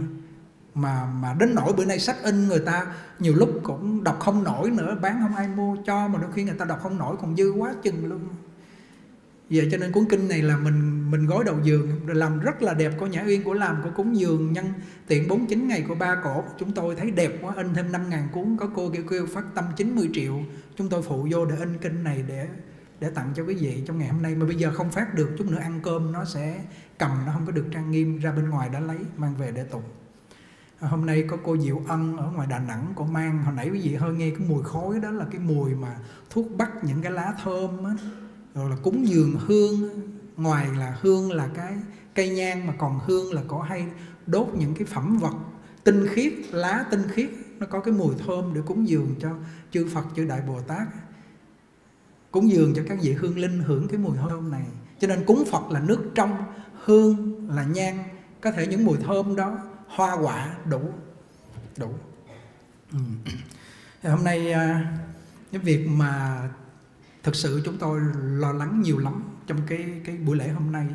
mà mà đến nỗi bữa nay sách in người ta nhiều lúc cũng đọc không nổi nữa, bán không ai mua cho mà đôi khi người ta đọc không nổi còn dư quá chừng luôn. Vậy cho nên cuốn kinh này là mình mình gói đầu giường, rồi làm rất là đẹp của nhã uyên của làm, của cúng giường nhân tiện 49 ngày của ba cổ. Chúng tôi thấy đẹp quá, in thêm 5 ngàn cuốn. Có cô kêu kêu phát tâm 90 triệu. Chúng tôi phụ vô để in kinh này để để tặng cho quý vị trong ngày hôm nay. Mà bây giờ không phát được, chút nữa ăn cơm nó sẽ cầm, nó không có được trang nghiêm ra bên ngoài đã lấy, mang về để tụng hôm nay có cô Diệu Ân ở ngoài Đà Nẵng, cô mang, hồi nãy quý vị hơi nghe cái mùi khói đó là cái mùi mà thuốc bắc những cái lá thơm á, rồi là cúng dường hương ngoài là hương là cái cây nhang mà còn hương là có hay đốt những cái phẩm vật tinh khiết, lá tinh khiết, nó có cái mùi thơm để cúng dường cho chư Phật, chư Đại Bồ Tát. Cúng dường cho các vị hương linh hưởng cái mùi thơm này. Cho nên cúng Phật là nước trong, hương là nhang, có thể những mùi thơm đó hoa quả đủ đủ. Ừ. hôm nay à, cái việc mà thực sự chúng tôi lo lắng nhiều lắm trong cái cái buổi lễ hôm nay.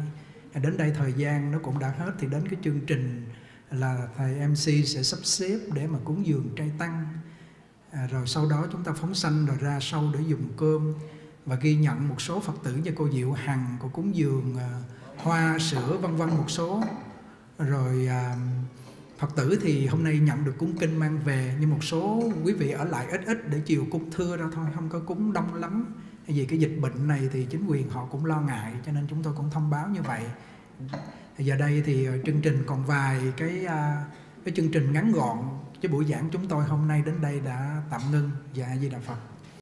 Đến đây thời gian nó cũng đã hết thì đến cái chương trình là thầy MC sẽ sắp xếp để mà cúng dường trai tăng. À, rồi sau đó chúng ta phóng sanh rồi ra sau để dùng cơm. Và ghi nhận một số phật tử như cô diệu hằng của cúng dường à, hoa sữa vân vân một số. Rồi à, Phật tử thì hôm nay nhận được cúng kinh mang về, Nhưng một số quý vị ở lại ít ít để chiều cúng thưa ra thôi, Không có cúng đông lắm. Vì cái dịch bệnh này thì chính quyền họ cũng lo ngại, Cho nên chúng tôi cũng thông báo như vậy. Giờ đây thì ờ, chương trình còn vài cái à, cái chương trình ngắn gọn Cái buổi giảng chúng tôi hôm nay đến đây đã tạm ngưng. Dạ Di Đà Phật.